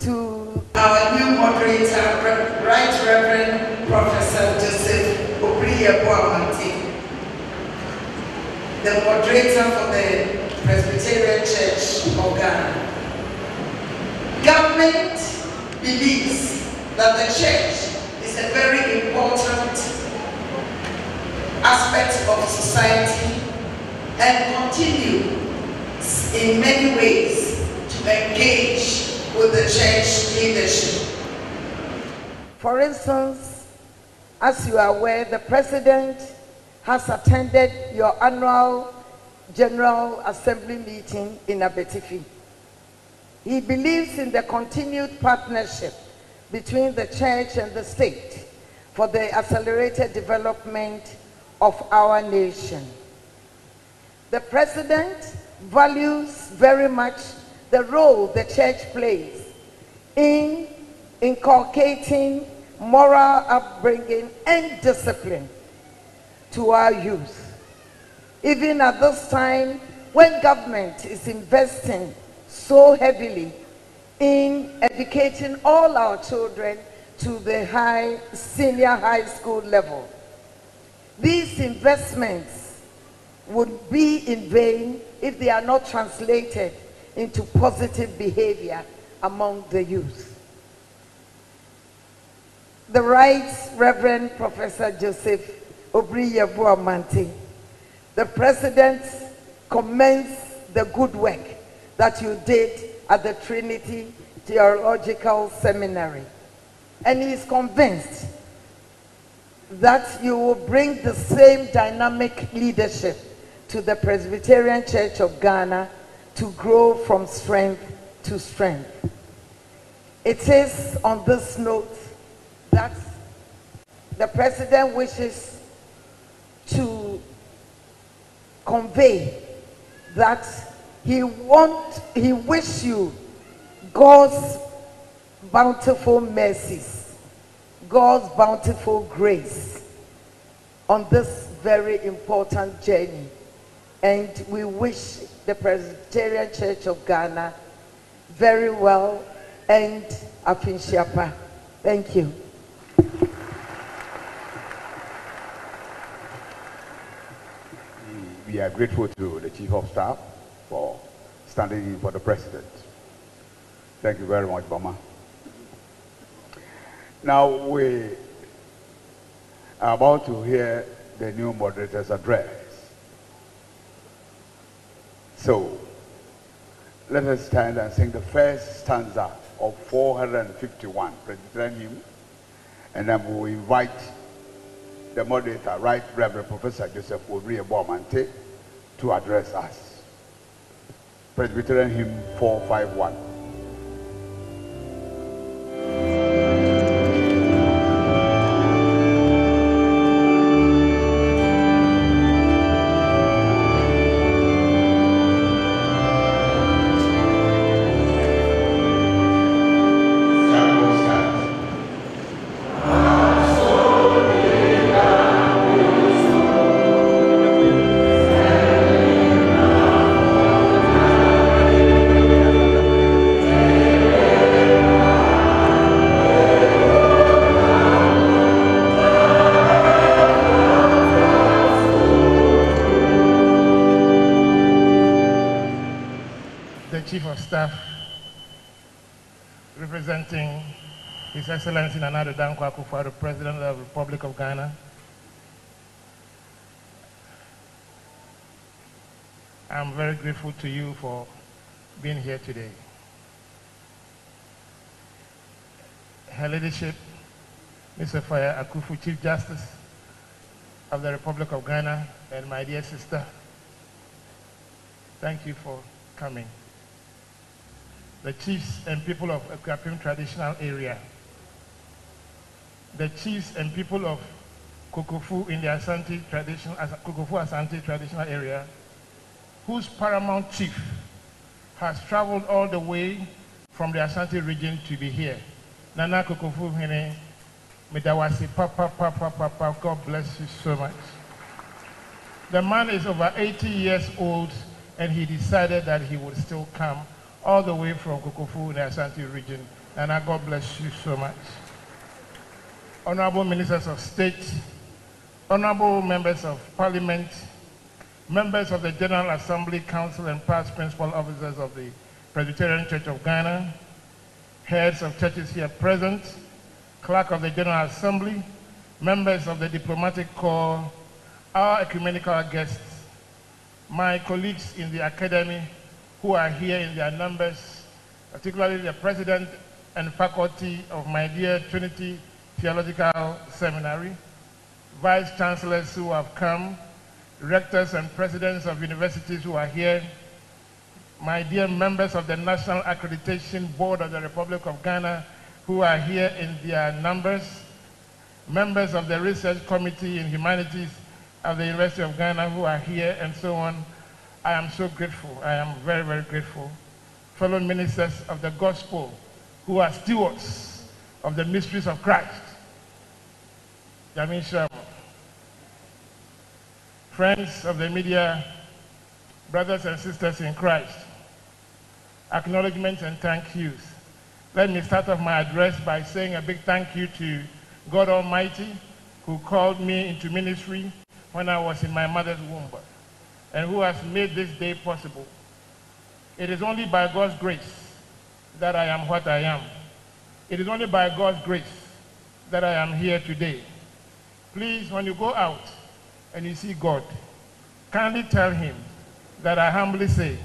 to our new moderator, Right Reverend Professor Joseph Obiri Yeboah Mante, the moderator for the Presbyterian Church of Ghana. Government believes that the church is a very important aspect of society and continue in many ways to engage with the church leadership. For instance, as you are aware, the president has attended your annual General Assembly meeting in Abetifi. He believes in the continued partnership between the church and the state for the accelerated development of our nation. The president values very much the role the church plays in inculcating moral upbringing and discipline to our youth. Even at this time when government is investing so heavily in educating all our children to the high senior high school level. These investments would be in vain if they are not translated into positive behavior among the youth. The Right Reverend Professor Joseph Obiri Yeboah Mante, the President commends the good work that you did at the Trinity Theological Seminary. And he is convinced that you will bring the same dynamic leadership to the Presbyterian Church of Ghana to grow from strength to strength. It is on this note that the President wishes to convey that he want he wish you God's bountiful mercies, God's bountiful grace on this very important journey. And we wish the Presbyterian Church of Ghana very well and Afinshiapa. Thank you.
We are grateful to the Chief of Staff for standing in for the President. Thank you very much, Bama. Now we are about to hear the new moderator's address. So let us stand and sing the first stanza of 451, Presbyterian hymn, and then we will invite the moderator, Right Reverend Professor Joseph Obiri Yeboah Mante, to address us. Presbyterian hymn 451.
Addo Akufo-Addo, President of the Republic of Ghana. I'm very grateful to you for being here today. Her Ladyship, Mr. Faya Akuffo, Chief Justice of the Republic of Ghana, and my dear sister, thank you for coming. The chiefs and people of Akuapem traditional area, the chiefs and people of Kokofu in the Asante tradition, Kokofu Asante traditional area, whose paramount chief has traveled all the way from the Asante region to be here. Nana Kokofu Hene, Medawasi, Papa, Papa, Papa, God bless you so much. The man is over 80 years old and he decided that he would still come all the way from Kokofu in the Asante region. Nana, God bless you so much. Honorable Ministers of State, Honorable Members of Parliament, members of the General Assembly Council and past principal officers of the Presbyterian Church of Ghana, heads of churches here present, clerk of the General Assembly, members of the diplomatic corps, our ecumenical guests, my colleagues in the academy who are here in their numbers, particularly the president and faculty of my dear Trinity Theological Seminary, vice chancellors who have come, rectors and presidents of universities who are here, my dear members of the National Accreditation Board of the Republic of Ghana who are here in their numbers, members of the Research Committee in Humanities of the University of Ghana who are here and so on. I am so grateful. I am very, very grateful. Fellow ministers of the gospel who are stewards of the mysteries of Christ. Sharma. Um, friends of the media, brothers and sisters in Christ, acknowledgements and thank yous. Let me start off my address by saying a big thank you to God Almighty who called me into ministry when I was in my mother's womb and who has made this day possible. It is only by God's grace that I am what I am. It is only by God's grace that I am here today. Please, when you go out and you see God, kindly tell him that I humbly say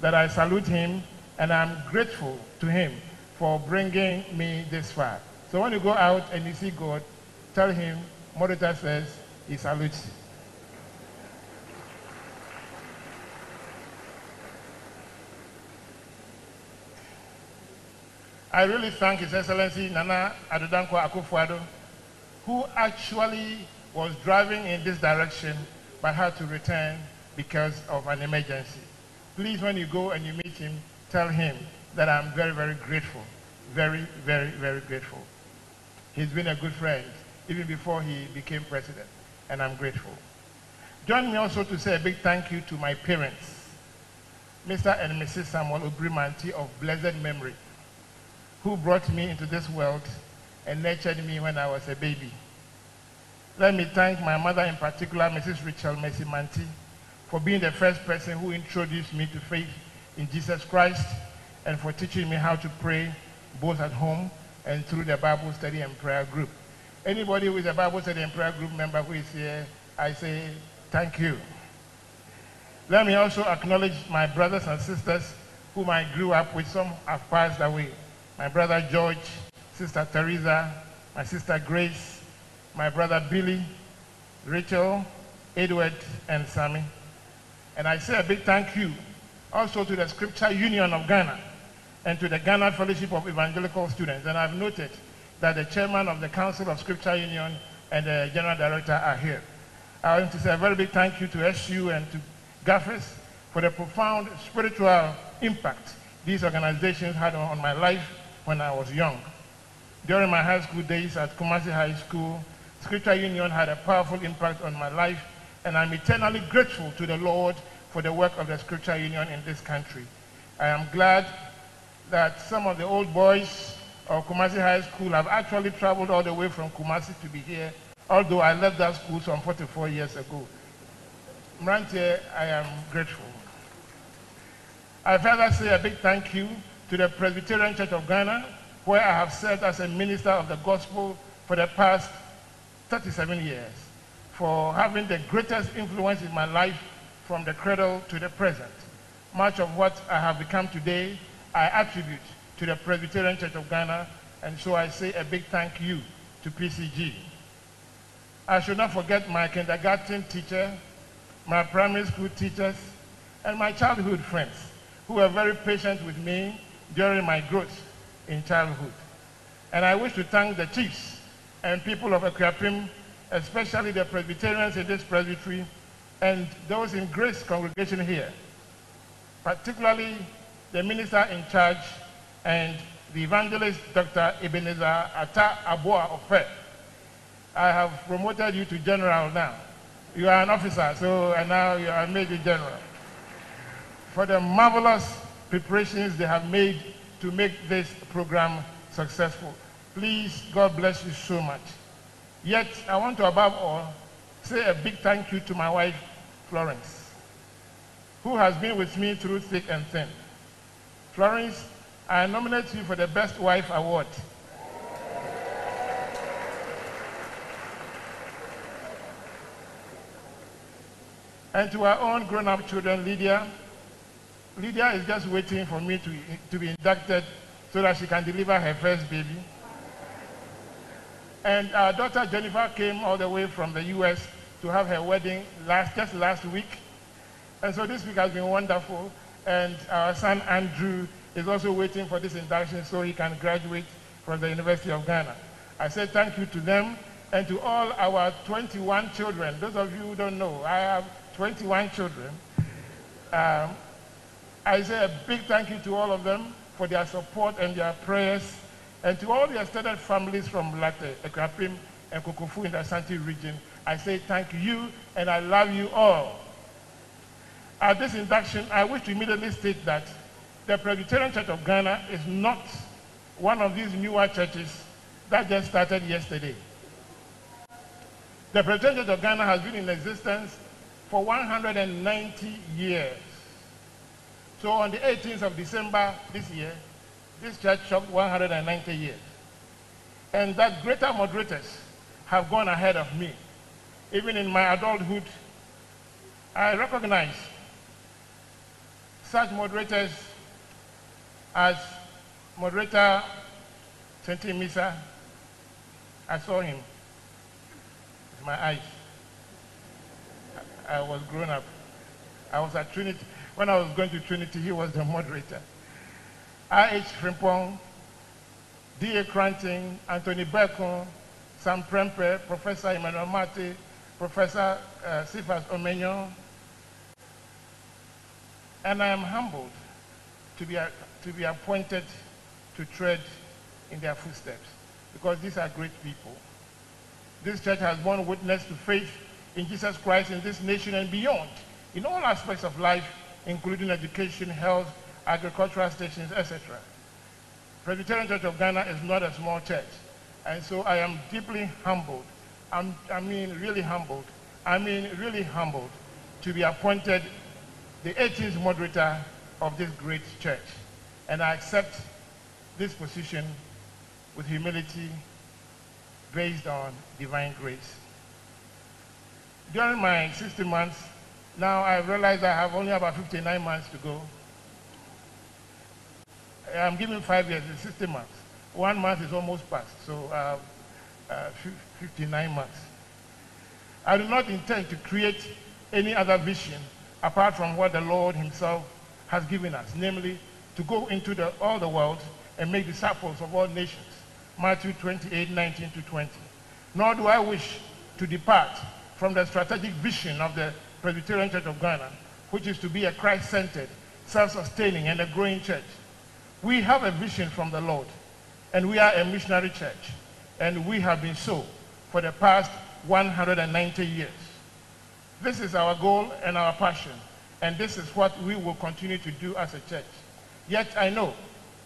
that I salute him and I'm grateful to him for bringing me this far. So when you go out and you see God, tell him, Monitor says, he salutes you. I really thank His Excellency Nana Addo Dankwa Akufo-Addo, who actually was driving in this direction but had to return because of an emergency. Please, when you go and you meet him, tell him that I'm very, very grateful. Very, very, very grateful. He's been a good friend even before he became president, and I'm grateful. Join me also to say a big thank you to my parents, Mr. and Mrs. Samuel Obiri Mante of blessed memory, who brought me into this world and nurtured me when I was a baby. Let me thank my mother in particular, Mrs. Rachel Mercy Mante, for being the first person who introduced me to faith in Jesus Christ and for teaching me how to pray both at home and through the Bible study and prayer group. Anybody who is a Bible study and prayer group member who is here, I say thank you. Let me also acknowledge my brothers and sisters whom I grew up with. Some have passed away. My brother George, sister Teresa, my sister Grace, my brother Billy, Rachel, Edward, and Sammy. And I say a big thank you also to the Scripture Union of Ghana and to the Ghana Fellowship of Evangelical Students. And I've noted that the chairman of the Council of Scripture Union and the general director are here. I want to say a very big thank you to SU and to GHAFES for the profound spiritual impact these organizations had on my life when I was young. During my high school days at Kumasi High School, Scripture Union had a powerful impact on my life, and I'm eternally grateful to the Lord for the work of the Scripture Union in this country. I am glad that some of the old boys of Kumasi High School have actually traveled all the way from Kumasi to be here, although I left that school some 44 years ago. Mrantie, I am grateful. I further say a big thank you to the Presbyterian Church of Ghana where I have served as a minister of the gospel for the past 37 years, for having the greatest influence in my life from the cradle to the present. Much of what I have become today, I attribute to the Presbyterian Church of Ghana, and so I say a big thank you to PCG. I should not forget my kindergarten teacher, my primary school teachers, and my childhood friends who were very patient with me during my growth in childhood. And I wish to thank the chiefs and people of Akuapem, especially the Presbyterians in this presbytery and those in Grace congregation here, particularly the minister in charge and the evangelist Dr. Ebenezer Ata Aboa Ofe. I have promoted you to general now. You are an officer, so and now you are major general. For the marvelous preparations they have made to make this program successful. Please, God bless you so much. Yet, I want to, above all, say a big thank you to my wife, Florence, who has been with me through thick and thin. Florence, I nominate you for the Best Wife Award. And to our own grown-up children, Lydia. Lydia is just waiting for me to, to be inducted so that she can deliver her first baby. And our daughter Jennifer came all the way from the U.S. to have her wedding last, just last week. And so this week has been wonderful. And our son Andrew is also waiting for this induction so he can graduate from the University of Ghana. I say thank you to them and to all our 21 children. Those of you who don't know, I have 21 children. Um, I say a big thank you to all of them for their support and their prayers, and to all the extended families from Larteh, Akuapem, and Kokofu in the Asante region. I say thank you, and I love you all. At this induction, I wish to immediately state that the Presbyterian Church of Ghana is not one of these newer churches that just started yesterday. The Presbyterian Church of Ghana has been in existence for 190 years. So on the 18th of December this year, this church shocked 190 years. And that greater moderators have gone ahead of me. Even in my adulthood, I recognize such moderators as moderator Sintim Misa. I saw him with my eyes. I was grown up. I was at Trinity. When I was going to Trinity, he was the moderator. I.H. Frimpong, D.A. Koranteng, Anthony Berkon, Sam Prempeh, Professor Emmanuel Martey, Professor uh, Cephas Omenyo. And I am humbled to be, to be appointed to tread in their footsteps because these are great people. This church has borne witness to faith in Jesus Christ in this nation and beyond, in all aspects of life, including education, health, agricultural stations, etc. Presbyterian Church of Ghana is not a small church, and so I am deeply humbled. I'm, I mean, really humbled. I mean, really humbled to be appointed the 18th moderator of this great church. And I accept this position with humility based on divine grace. During my 60 months, now I realize I have only about 59 months to go. I'm giving five years, it's 60 months. One month is almost past, so uh, uh, 59 months. I do not intend to create any other vision apart from what the Lord himself has given us, namely to go into the, all the world and make disciples of all nations. Matthew 28, 19 to 20. Nor do I wish to depart from the strategic vision of the Presbyterian Church of Ghana, which is to be a Christ-centered, self-sustaining, and a growing church. We have a vision from the Lord, and we are a missionary church, and we have been so for the past 190 years. This is our goal and our passion, and this is what we will continue to do as a church. Yet I know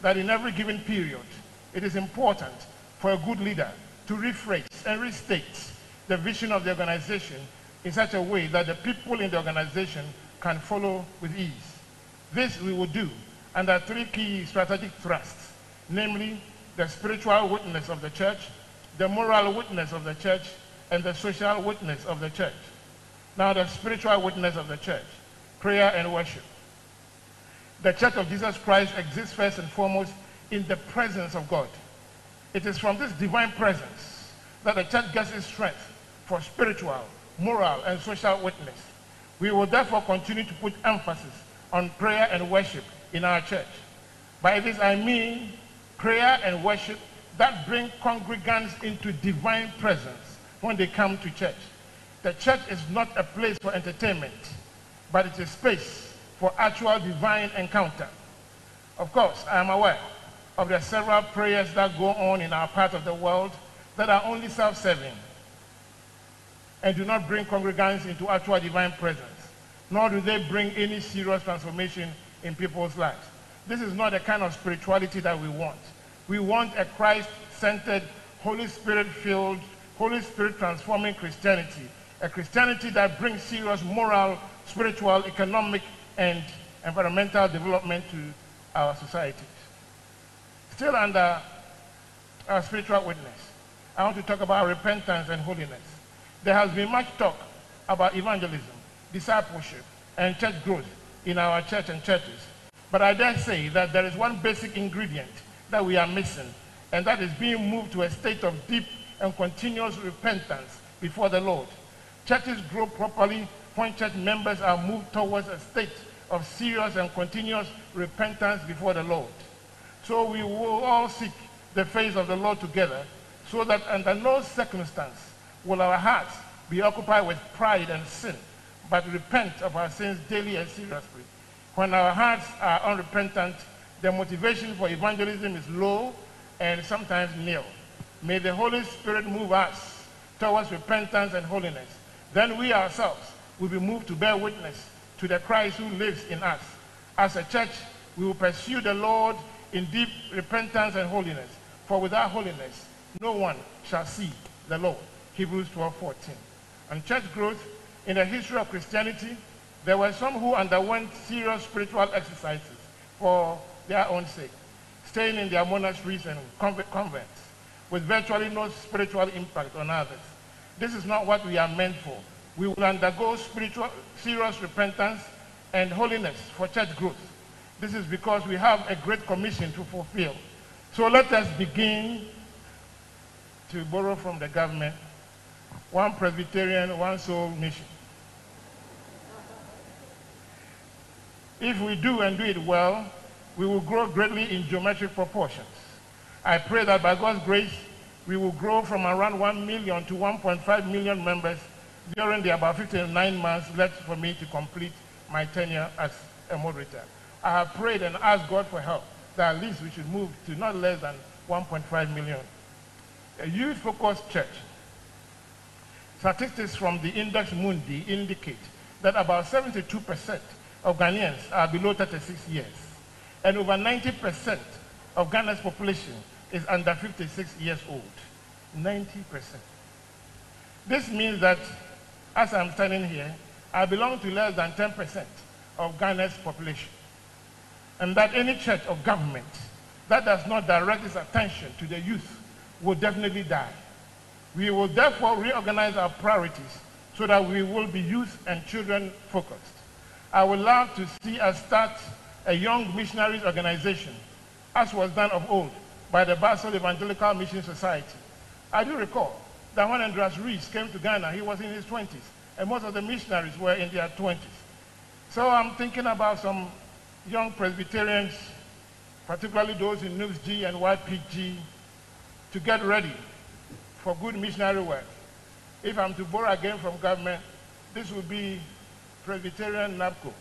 that in every given period, it is important for a good leader to rephrase and restate the vision of the organization in such a way that the people in the organization can follow with ease. This we will do under three key strategic thrusts, namely the spiritual witness of the church, the moral witness of the church, and the social witness of the church. Now, the spiritual witness of the church, prayer and worship. The church of Jesus Christ exists first and foremost in the presence of God. It is from this divine presence that the church gets its strength for spiritual, moral, and social witness. We will therefore continue to put emphasis on prayer and worship in our church. By this I mean prayer and worship that bring congregants into divine presence when they come to church. The church is not a place for entertainment, but it's a space for actual divine encounter. Of course, I am aware of the several prayers that go on in our part of the world that are only self-serving and do not bring congregants into actual divine presence, nor do they bring any serious transformation in people's lives. This is not the kind of spirituality that we want. We want a Christ-centered, Holy Spirit-filled, Holy Spirit transforming Christianity, a Christianity that brings serious moral, spiritual, economic, and environmental development to our societies. Still under our spiritual witness, I want to talk about repentance and holiness. There has been much talk about evangelism, discipleship, and church growth in our church and churches. But I dare say that there is one basic ingredient that we are missing, and that is being moved to a state of deep and continuous repentance before the Lord. Churches grow properly when church members are moved towards a state of serious and continuous repentance before the Lord. So we will all seek the face of the Lord together so that under no circumstance will our hearts be occupied with pride and sin, but repent of our sins daily and seriously. When our hearts are unrepentant, the motivation for evangelism is low and sometimes nil. May the Holy Spirit move us towards repentance and holiness. Then we ourselves will be moved to bear witness to the Christ who lives in us. As a church, we will pursue the Lord in deep repentance and holiness. For without holiness, no one shall see the Lord. Hebrews 12, 14. And church growth in the history of Christianity, there were some who underwent serious spiritual exercises for their own sake, staying in their monasteries and convents with virtually no spiritual impact on others. This is not what we are meant for. We will undergo spiritual, serious repentance and holiness for church growth. This is because we have a great commission to fulfill. So let us begin to borrow from the government one Presbyterian, one soul mission. If we do and do it well, we will grow greatly in geometric proportions. I pray that by God's grace, we will grow from around 1 million to 1.5 million members during the about 59 months left for me to complete my tenure as a moderator. I have prayed and asked God for help that at least we should move to not less than 1.5 million. A youth-focused church. Statistics from the Index Mundi indicate that about 72% of Ghanaians are below 36 years, and over 90% of Ghana's population is under 56 years old. 90%. This means that, as I'm standing here, I belong to less than 10% of Ghana's population and that any church or government that does not direct its attention to the youth will definitely die. We will therefore reorganize our priorities so that we will be youth and children focused. I would love to see us start a young missionaries organization, as was done of old by the Basel Evangelical Mission Society. I do recall that when Andreas Riis came to Ghana, he was in his 20s, and most of the missionaries were in their 20s. So I'm thinking about some young Presbyterians, particularly those in NUPS G and YPG, to get ready for good missionary work. If I'm to borrow again from government, this will be Presbyterian NABCO.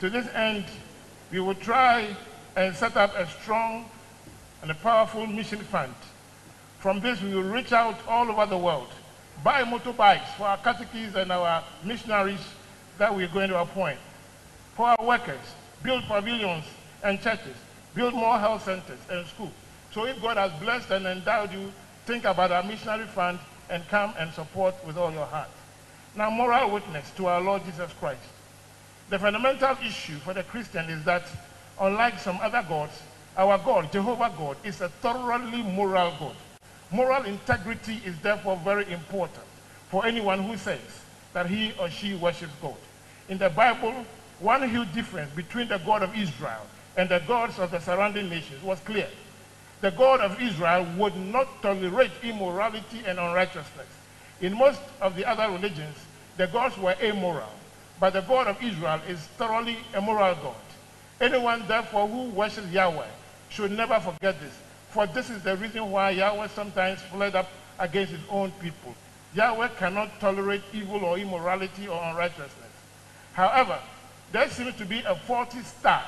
To this end, we will try and set up a strong and a powerful mission fund. From this, we will reach out all over the world buy motorbikes for our catechists and our missionaries that we're going to appoint. For our workers, build pavilions and churches, build more health centers and schools. So if God has blessed and endowed you, think about our missionary fund and come and support with all your heart. Now, moral witness to our Lord Jesus Christ. The fundamental issue for the Christian is that, unlike some other gods, our God, Jehovah God, is a thoroughly moral God. Moral integrity is therefore very important for anyone who says that he or she worships God. In the Bible, one huge difference between the God of Israel and the gods of the surrounding nations was clear. The God of Israel would not tolerate immorality and unrighteousness. In most of the other religions, the gods were amoral, but the God of Israel is thoroughly a moral God. Anyone, therefore, who worships Yahweh should never forget this, for this is the reason why Yahweh sometimes fled up against his own people. Yahweh cannot tolerate evil or immorality or unrighteousness. However, there seems to be a faulty start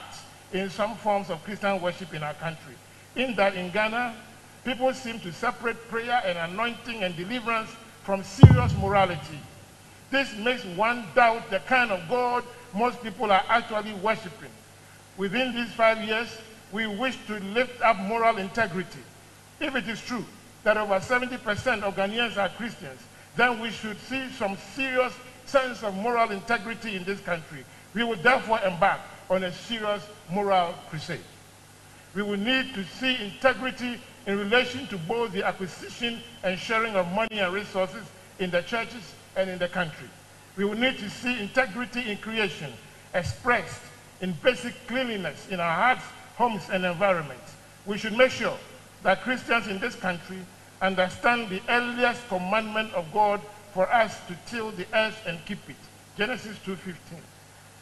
in some forms of Christian worship in our country. In that in Ghana, people seem to separate prayer and anointing and deliverance from serious morality. This makes one doubt the kind of God most people are actually worshiping. Within these five years, we wish to lift up moral integrity. If it is true that over 70% of Ghanaians are Christians, then we should see some serious sense of moral integrity in this country. We will therefore embark on a serious moral crusade. We will need to see integrity in relation to both the acquisition and sharing of money and resources in the churches and in the country. We will need to see integrity in creation expressed in basic cleanliness in our hearts, homes, and environments. We should make sure that Christians in this country understand the earliest commandment of God for us to till the earth and keep it. Genesis 2.15.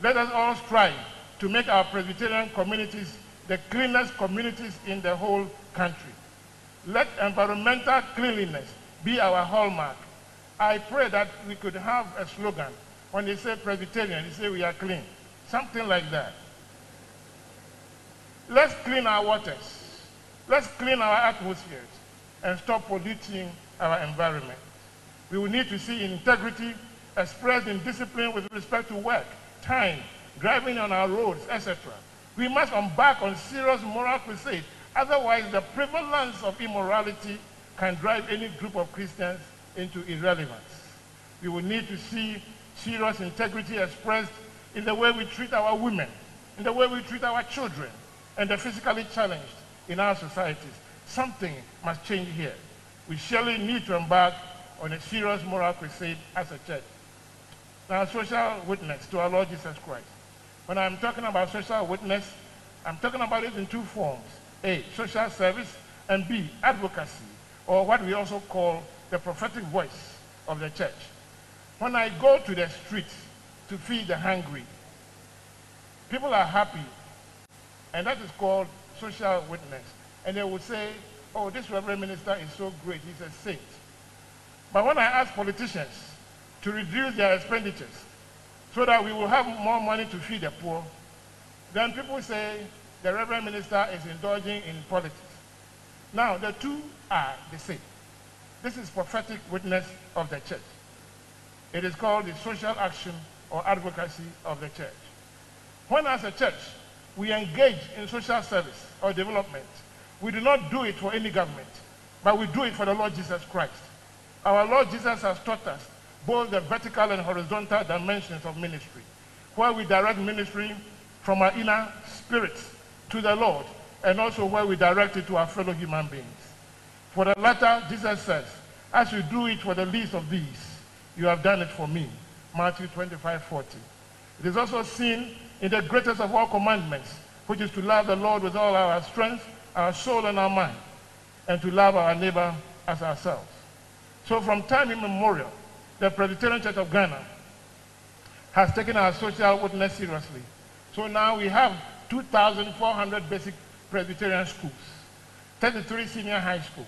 Let us all strive to make our Presbyterian communities the cleanest communities in the whole country. Let environmental cleanliness be our hallmark. I pray that we could have a slogan. When they say Presbyterian, they say we are clean. Something like that. Let's clean our waters. Let's clean our atmospheres and stop polluting our environment. We will need to see integrity expressed in discipline with respect to work, time, driving on our roads, etc. We must embark on serious moral crusade. Otherwise, the prevalence of immorality can drive any group of Christians into irrelevance. We will need to see serious integrity expressed in the way we treat our women, in the way we treat our children, and the physically challenged in our societies. Something must change here. We surely need to embark on a serious moral crusade as a church. Now, social witness to our Lord Jesus Christ. When I'm talking about social witness, I'm talking about it in two forms. A, social service, and B, advocacy, or what we also call the prophetic voice of the church. When I go to the streets to feed the hungry, people are happy, and that is called social witness. And they will say, oh, this reverend minister is so great, he's a saint. But when I ask politicians to reduce their expenditures so that we will have more money to feed the poor, then people say the reverend minister is indulging in politics. Now, the two are the same. This is prophetic witness of the church. It is called the social action or advocacy of the church. When as a church, we engage in social service or development, we do not do it for any government, but we do it for the Lord Jesus Christ. Our Lord Jesus has taught us both the vertical and horizontal dimensions of ministry, where we direct ministry from our inner spirits to the Lord, and also where we direct it to our fellow human beings. For the latter, Jesus says, as you do it for the least of these, you have done it for me. Matthew 25, 40. It is also seen in the greatest of all commandments, which is to love the Lord with all our strength, our soul, and our mind, and to love our neighbor as ourselves. So from time immemorial, the Presbyterian Church of Ghana has taken our social witness seriously. So now we have 2,400 basic Presbyterian schools, 33 senior high schools,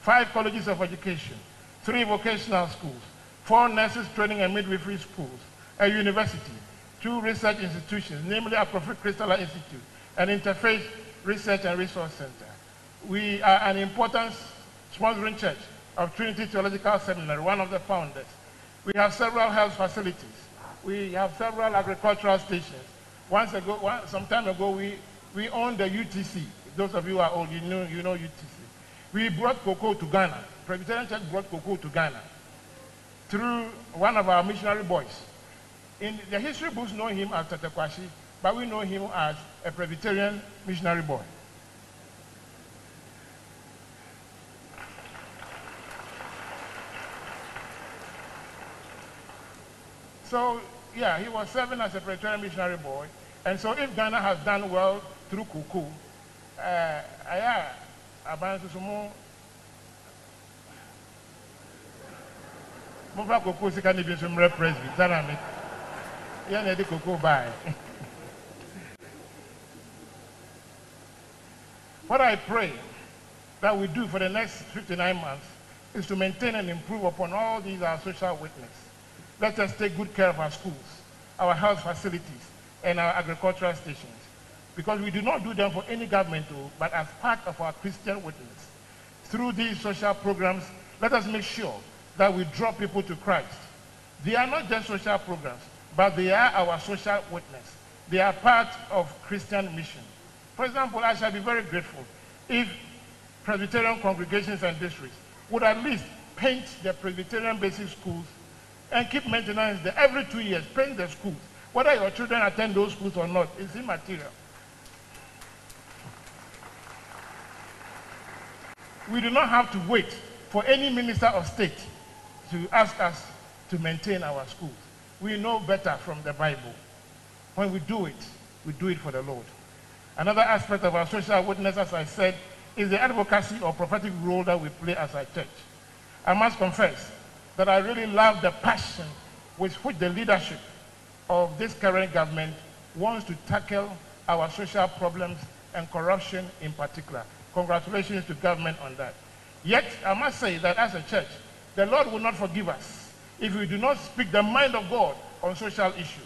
five colleges of education, three vocational schools, four nurses training and midwifery schools, a university, two research institutions, namely Akrofi-Christaller Institute, an interfaith research and resource center. We are an important sponsoring church of Trinity Theological Seminary, one of the founders. We have several health facilities. We have several agricultural stations. Once ago, one, some time ago, we, we owned the UTC. Those of you who are old, you know, you know UTC. We brought cocoa to Ghana. Presbyterian Church brought cocoa to Ghana through one of our missionary boys. In the history books know him as Tetteh Quarshie, but we know him as a Presbyterian missionary boy. So, yeah, he was serving as a Presbyterian missionary boy. And so if Ghana has done well through Kuku, uh, I aban nso so mo mofa koko sika ne bi nso mmerɛ presby sana me. Yɛ na ɛde koko what i pray that we do for the next 59 months is to maintain and improve upon all these our social witness let us take good care of our schools our health facilities and our agricultural stations because we do not do them for any government, oh, but as part of our Christian witness. Through these social programs, let us make sure that we draw people to Christ. They are not just social programs, but they are our social witness. They are part of Christian mission. For example, I shall be very grateful if Presbyterian congregations and districts would at least paint their Presbyterian basic schools and keep maintenance there every two years, paint the schools. Whether your children attend those schools or not is immaterial. we do not have to wait for any minister of state to ask us to maintain our schools. We know better from the Bible. When we do it, we do it for the Lord. Another aspect of our social witness, as I said, is the advocacy or prophetic role that we play as a church. I must confess that I really love the passion with which the leadership of this current government wants to tackle our social problems and corruption in particular. Congratulations to government on that. Yet, I must say that as a church, the Lord will not forgive us if we do not speak the mind of God on social issues.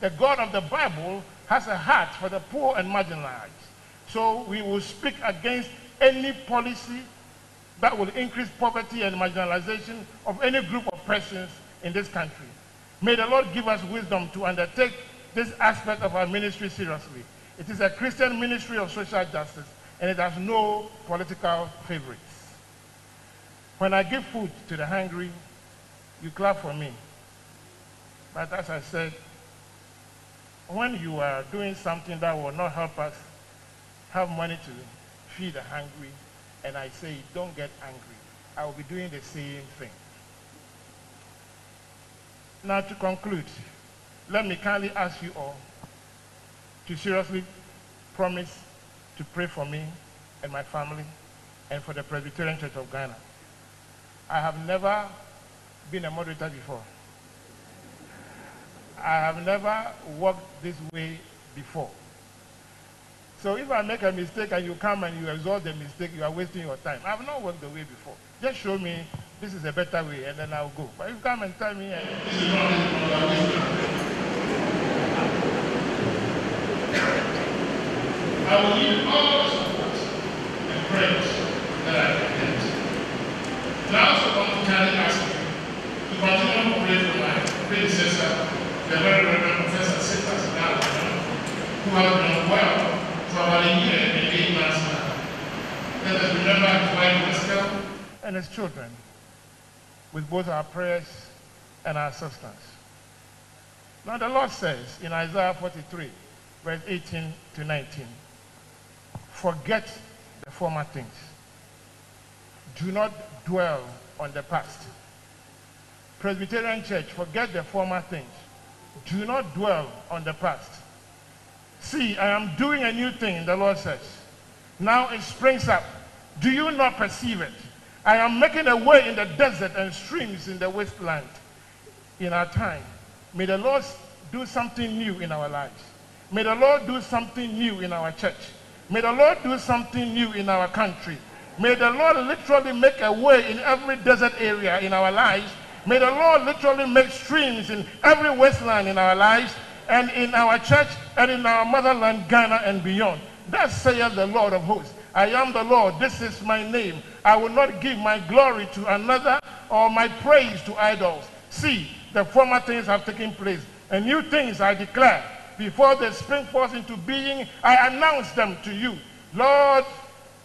The God of the Bible has a heart for the poor and marginalized. So we will speak against any policy that will increase poverty and marginalization of any group of persons in this country. May the Lord give us wisdom to undertake this aspect of our ministry seriously. It is a Christian ministry of social justice and it has no political favorites. When I give food to the hungry, you clap for me. But as I said, when you are doing something that will not help us have money to feed the hungry, and I say, don't get angry, I will be doing the same thing. Now, to conclude, let me kindly ask you all to seriously promise to pray for me and my family and for the Presbyterian Church of Ghana. I have never been a moderator before. I have never worked this way before. So if I make a mistake and you come and you exalt the mistake, you are wasting your time. I have not worked the way before. Just show me this is a better way and then I'll go. But if you come and tell me...
I will need all the support and prayers that I can get. I also want to kindly ask you to continue to pray for my predecessor, the very Reverend Professor Sitas Galvin, who has been well Let us remember wife Estelle
and his children with both our prayers and our assistance. Now the Lord says in Isaiah 43, verse 18 to 19, Forget the former things. Do not dwell on the past. Presbyterian Church, forget the former things. Do not dwell on the past. See, I am doing a new thing, the Lord says. Now it springs up. Do you not perceive it? I am making a way in the desert and streams in the wasteland in our time. May the Lord do something new in our lives. May the Lord do something new in our church. May the Lord do something new in our country. May the Lord literally make a way in every desert area in our lives. May the Lord literally make streams in every wasteland in our lives and in our church and in our motherland, Ghana, and beyond. Thus saith the Lord of hosts I am the Lord, this is my name. I will not give my glory to another or my praise to idols. See, the former things have taken place, and new things I declare. Before they spring forth into being, I announce them to you. Lord,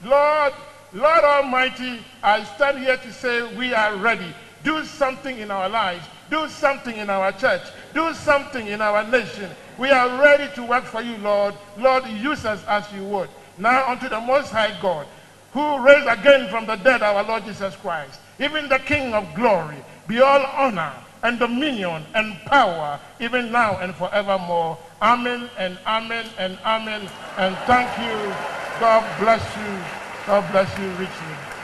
Lord, Lord Almighty, I stand here to say we are ready.
Do something in our lives do something in our church. Do something in our nation. We are ready to work for you, Lord. Lord, use us as you would. Now unto the Most High God, who raised again from the dead our Lord Jesus Christ, even the King of glory, be all honor and dominion and power, even now and forevermore. Amen and amen and amen. And thank you. God bless you. God bless you richly.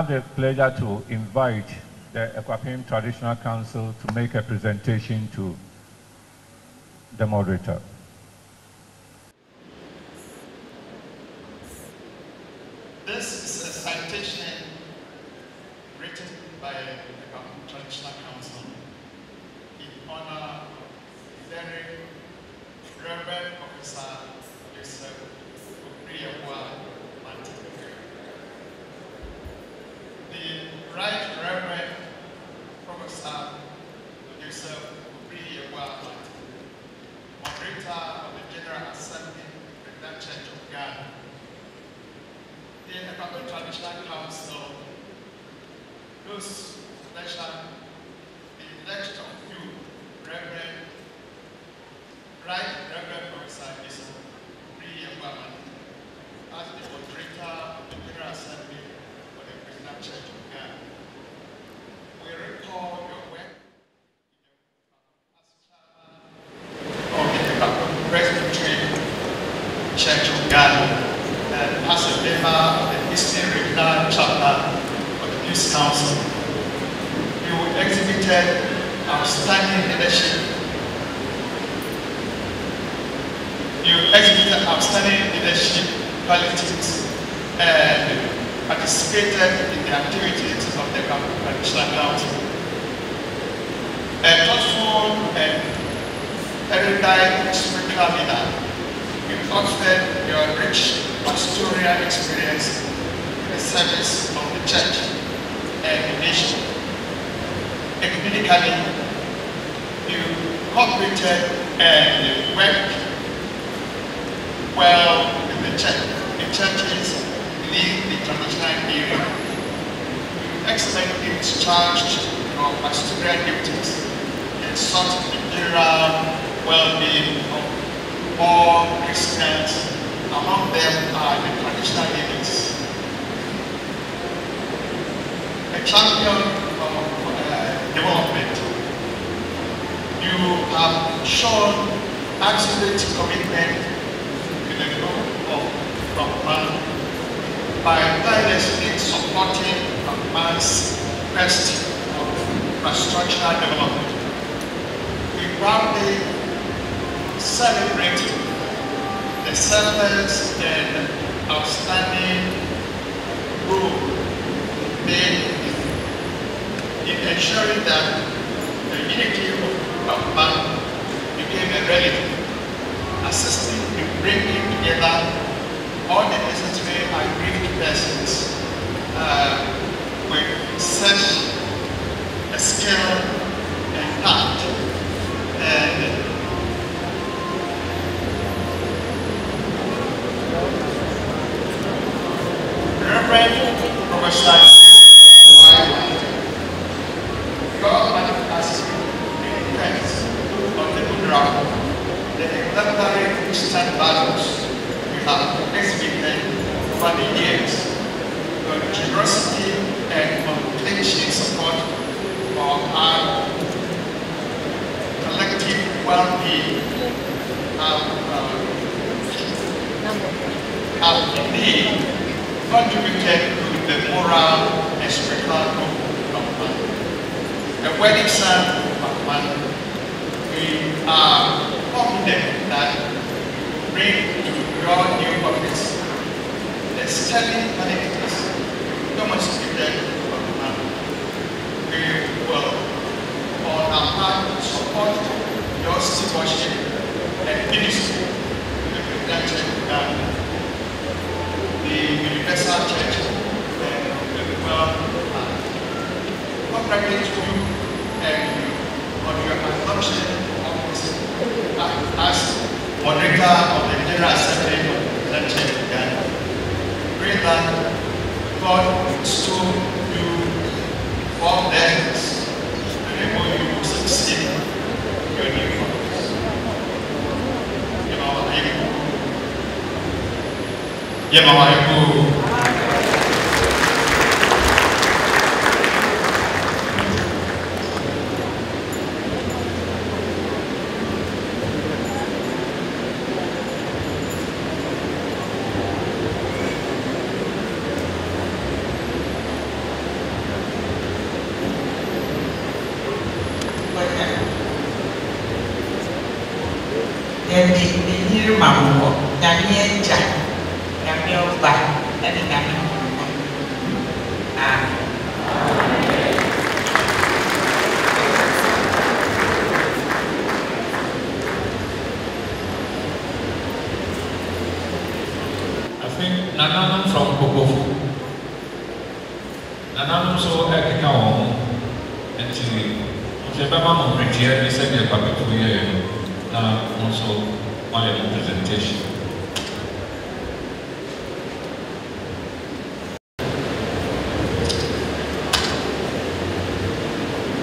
have the
pleasure to invite the Akuapem Traditional Council to make a presentation to the moderator.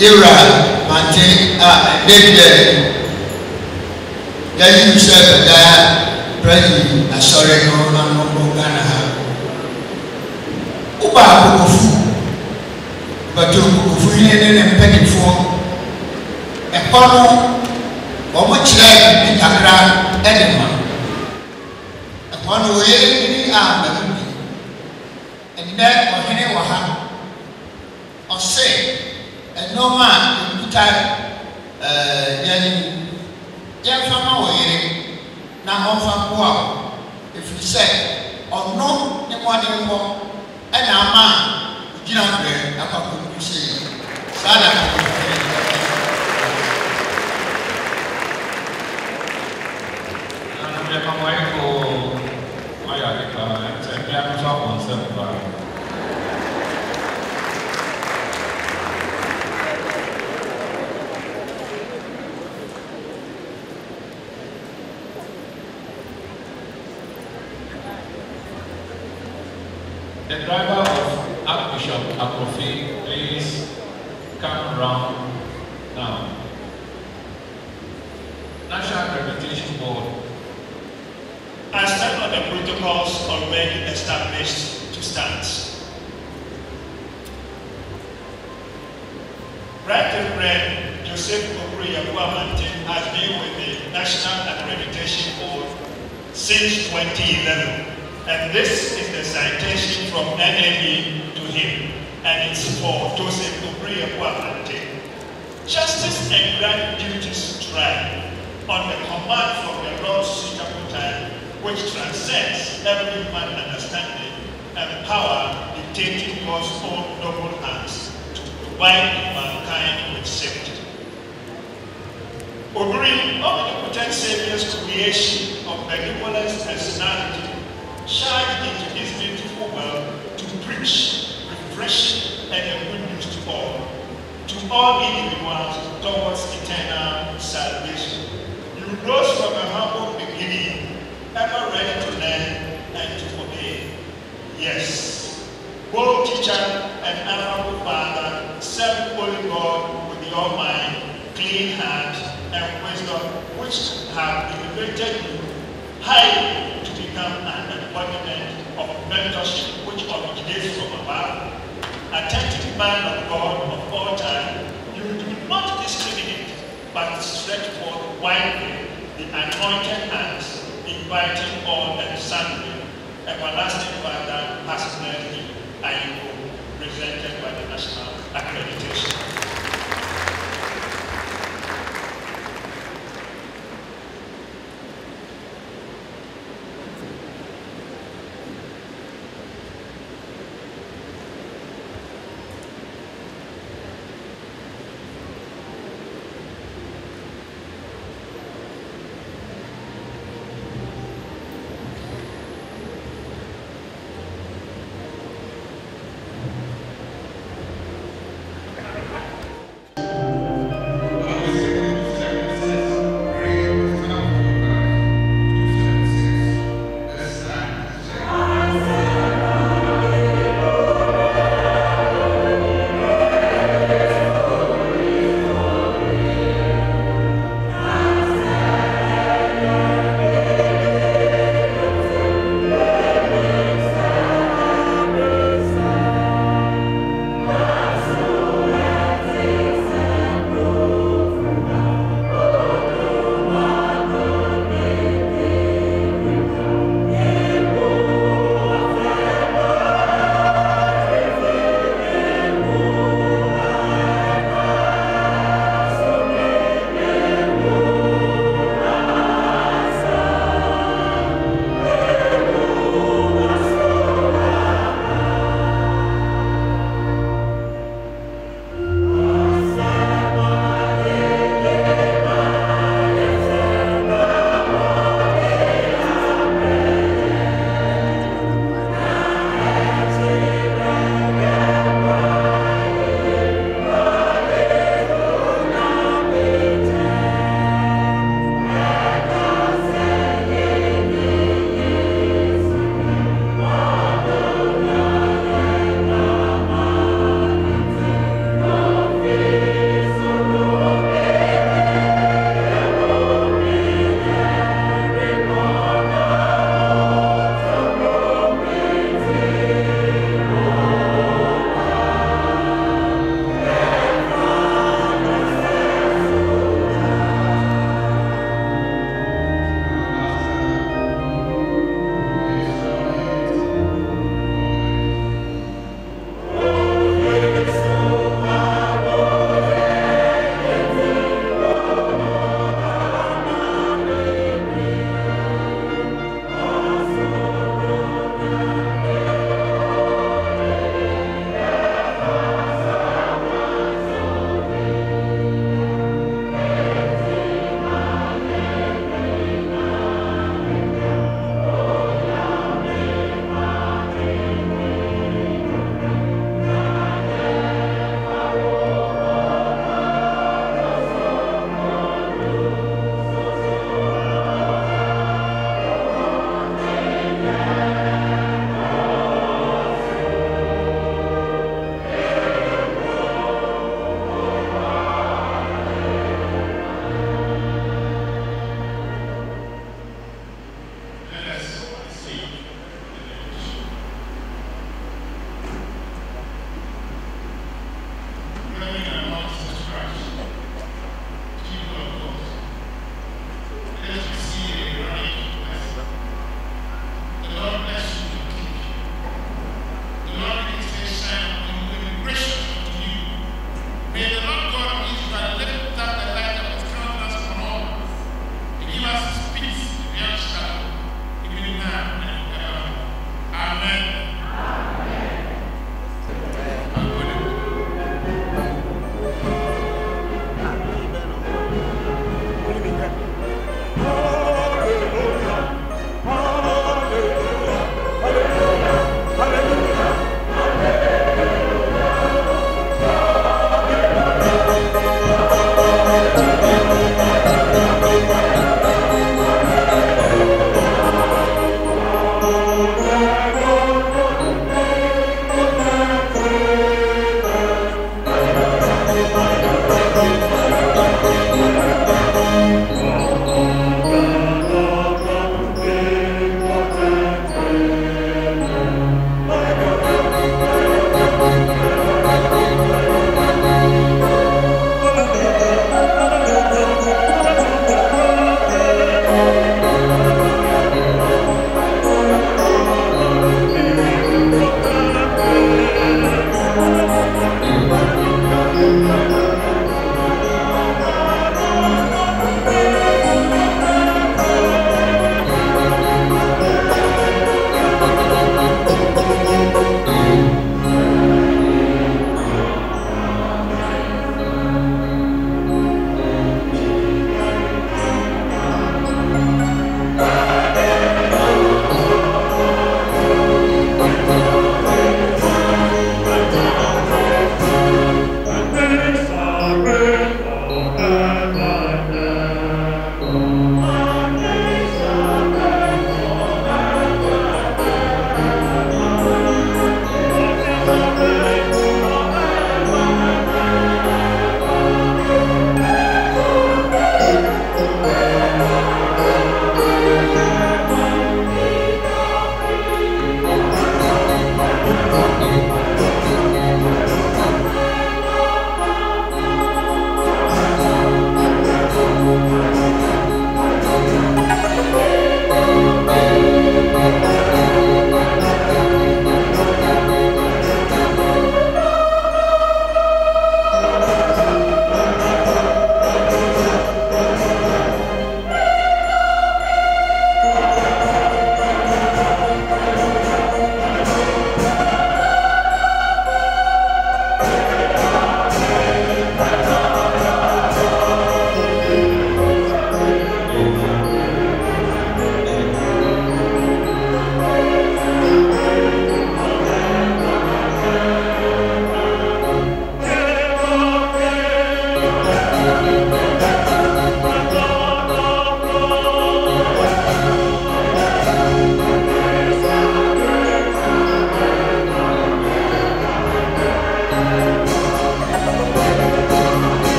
Ira, Mante, ah, David, David Yusuf, Daya, Brady, Asore, no, no, no, no, Ghana. Uba akokofu, bàtò akokofu
yìí ní ní mpẹ́nìfọ́, ẹ̀kọ́ náà.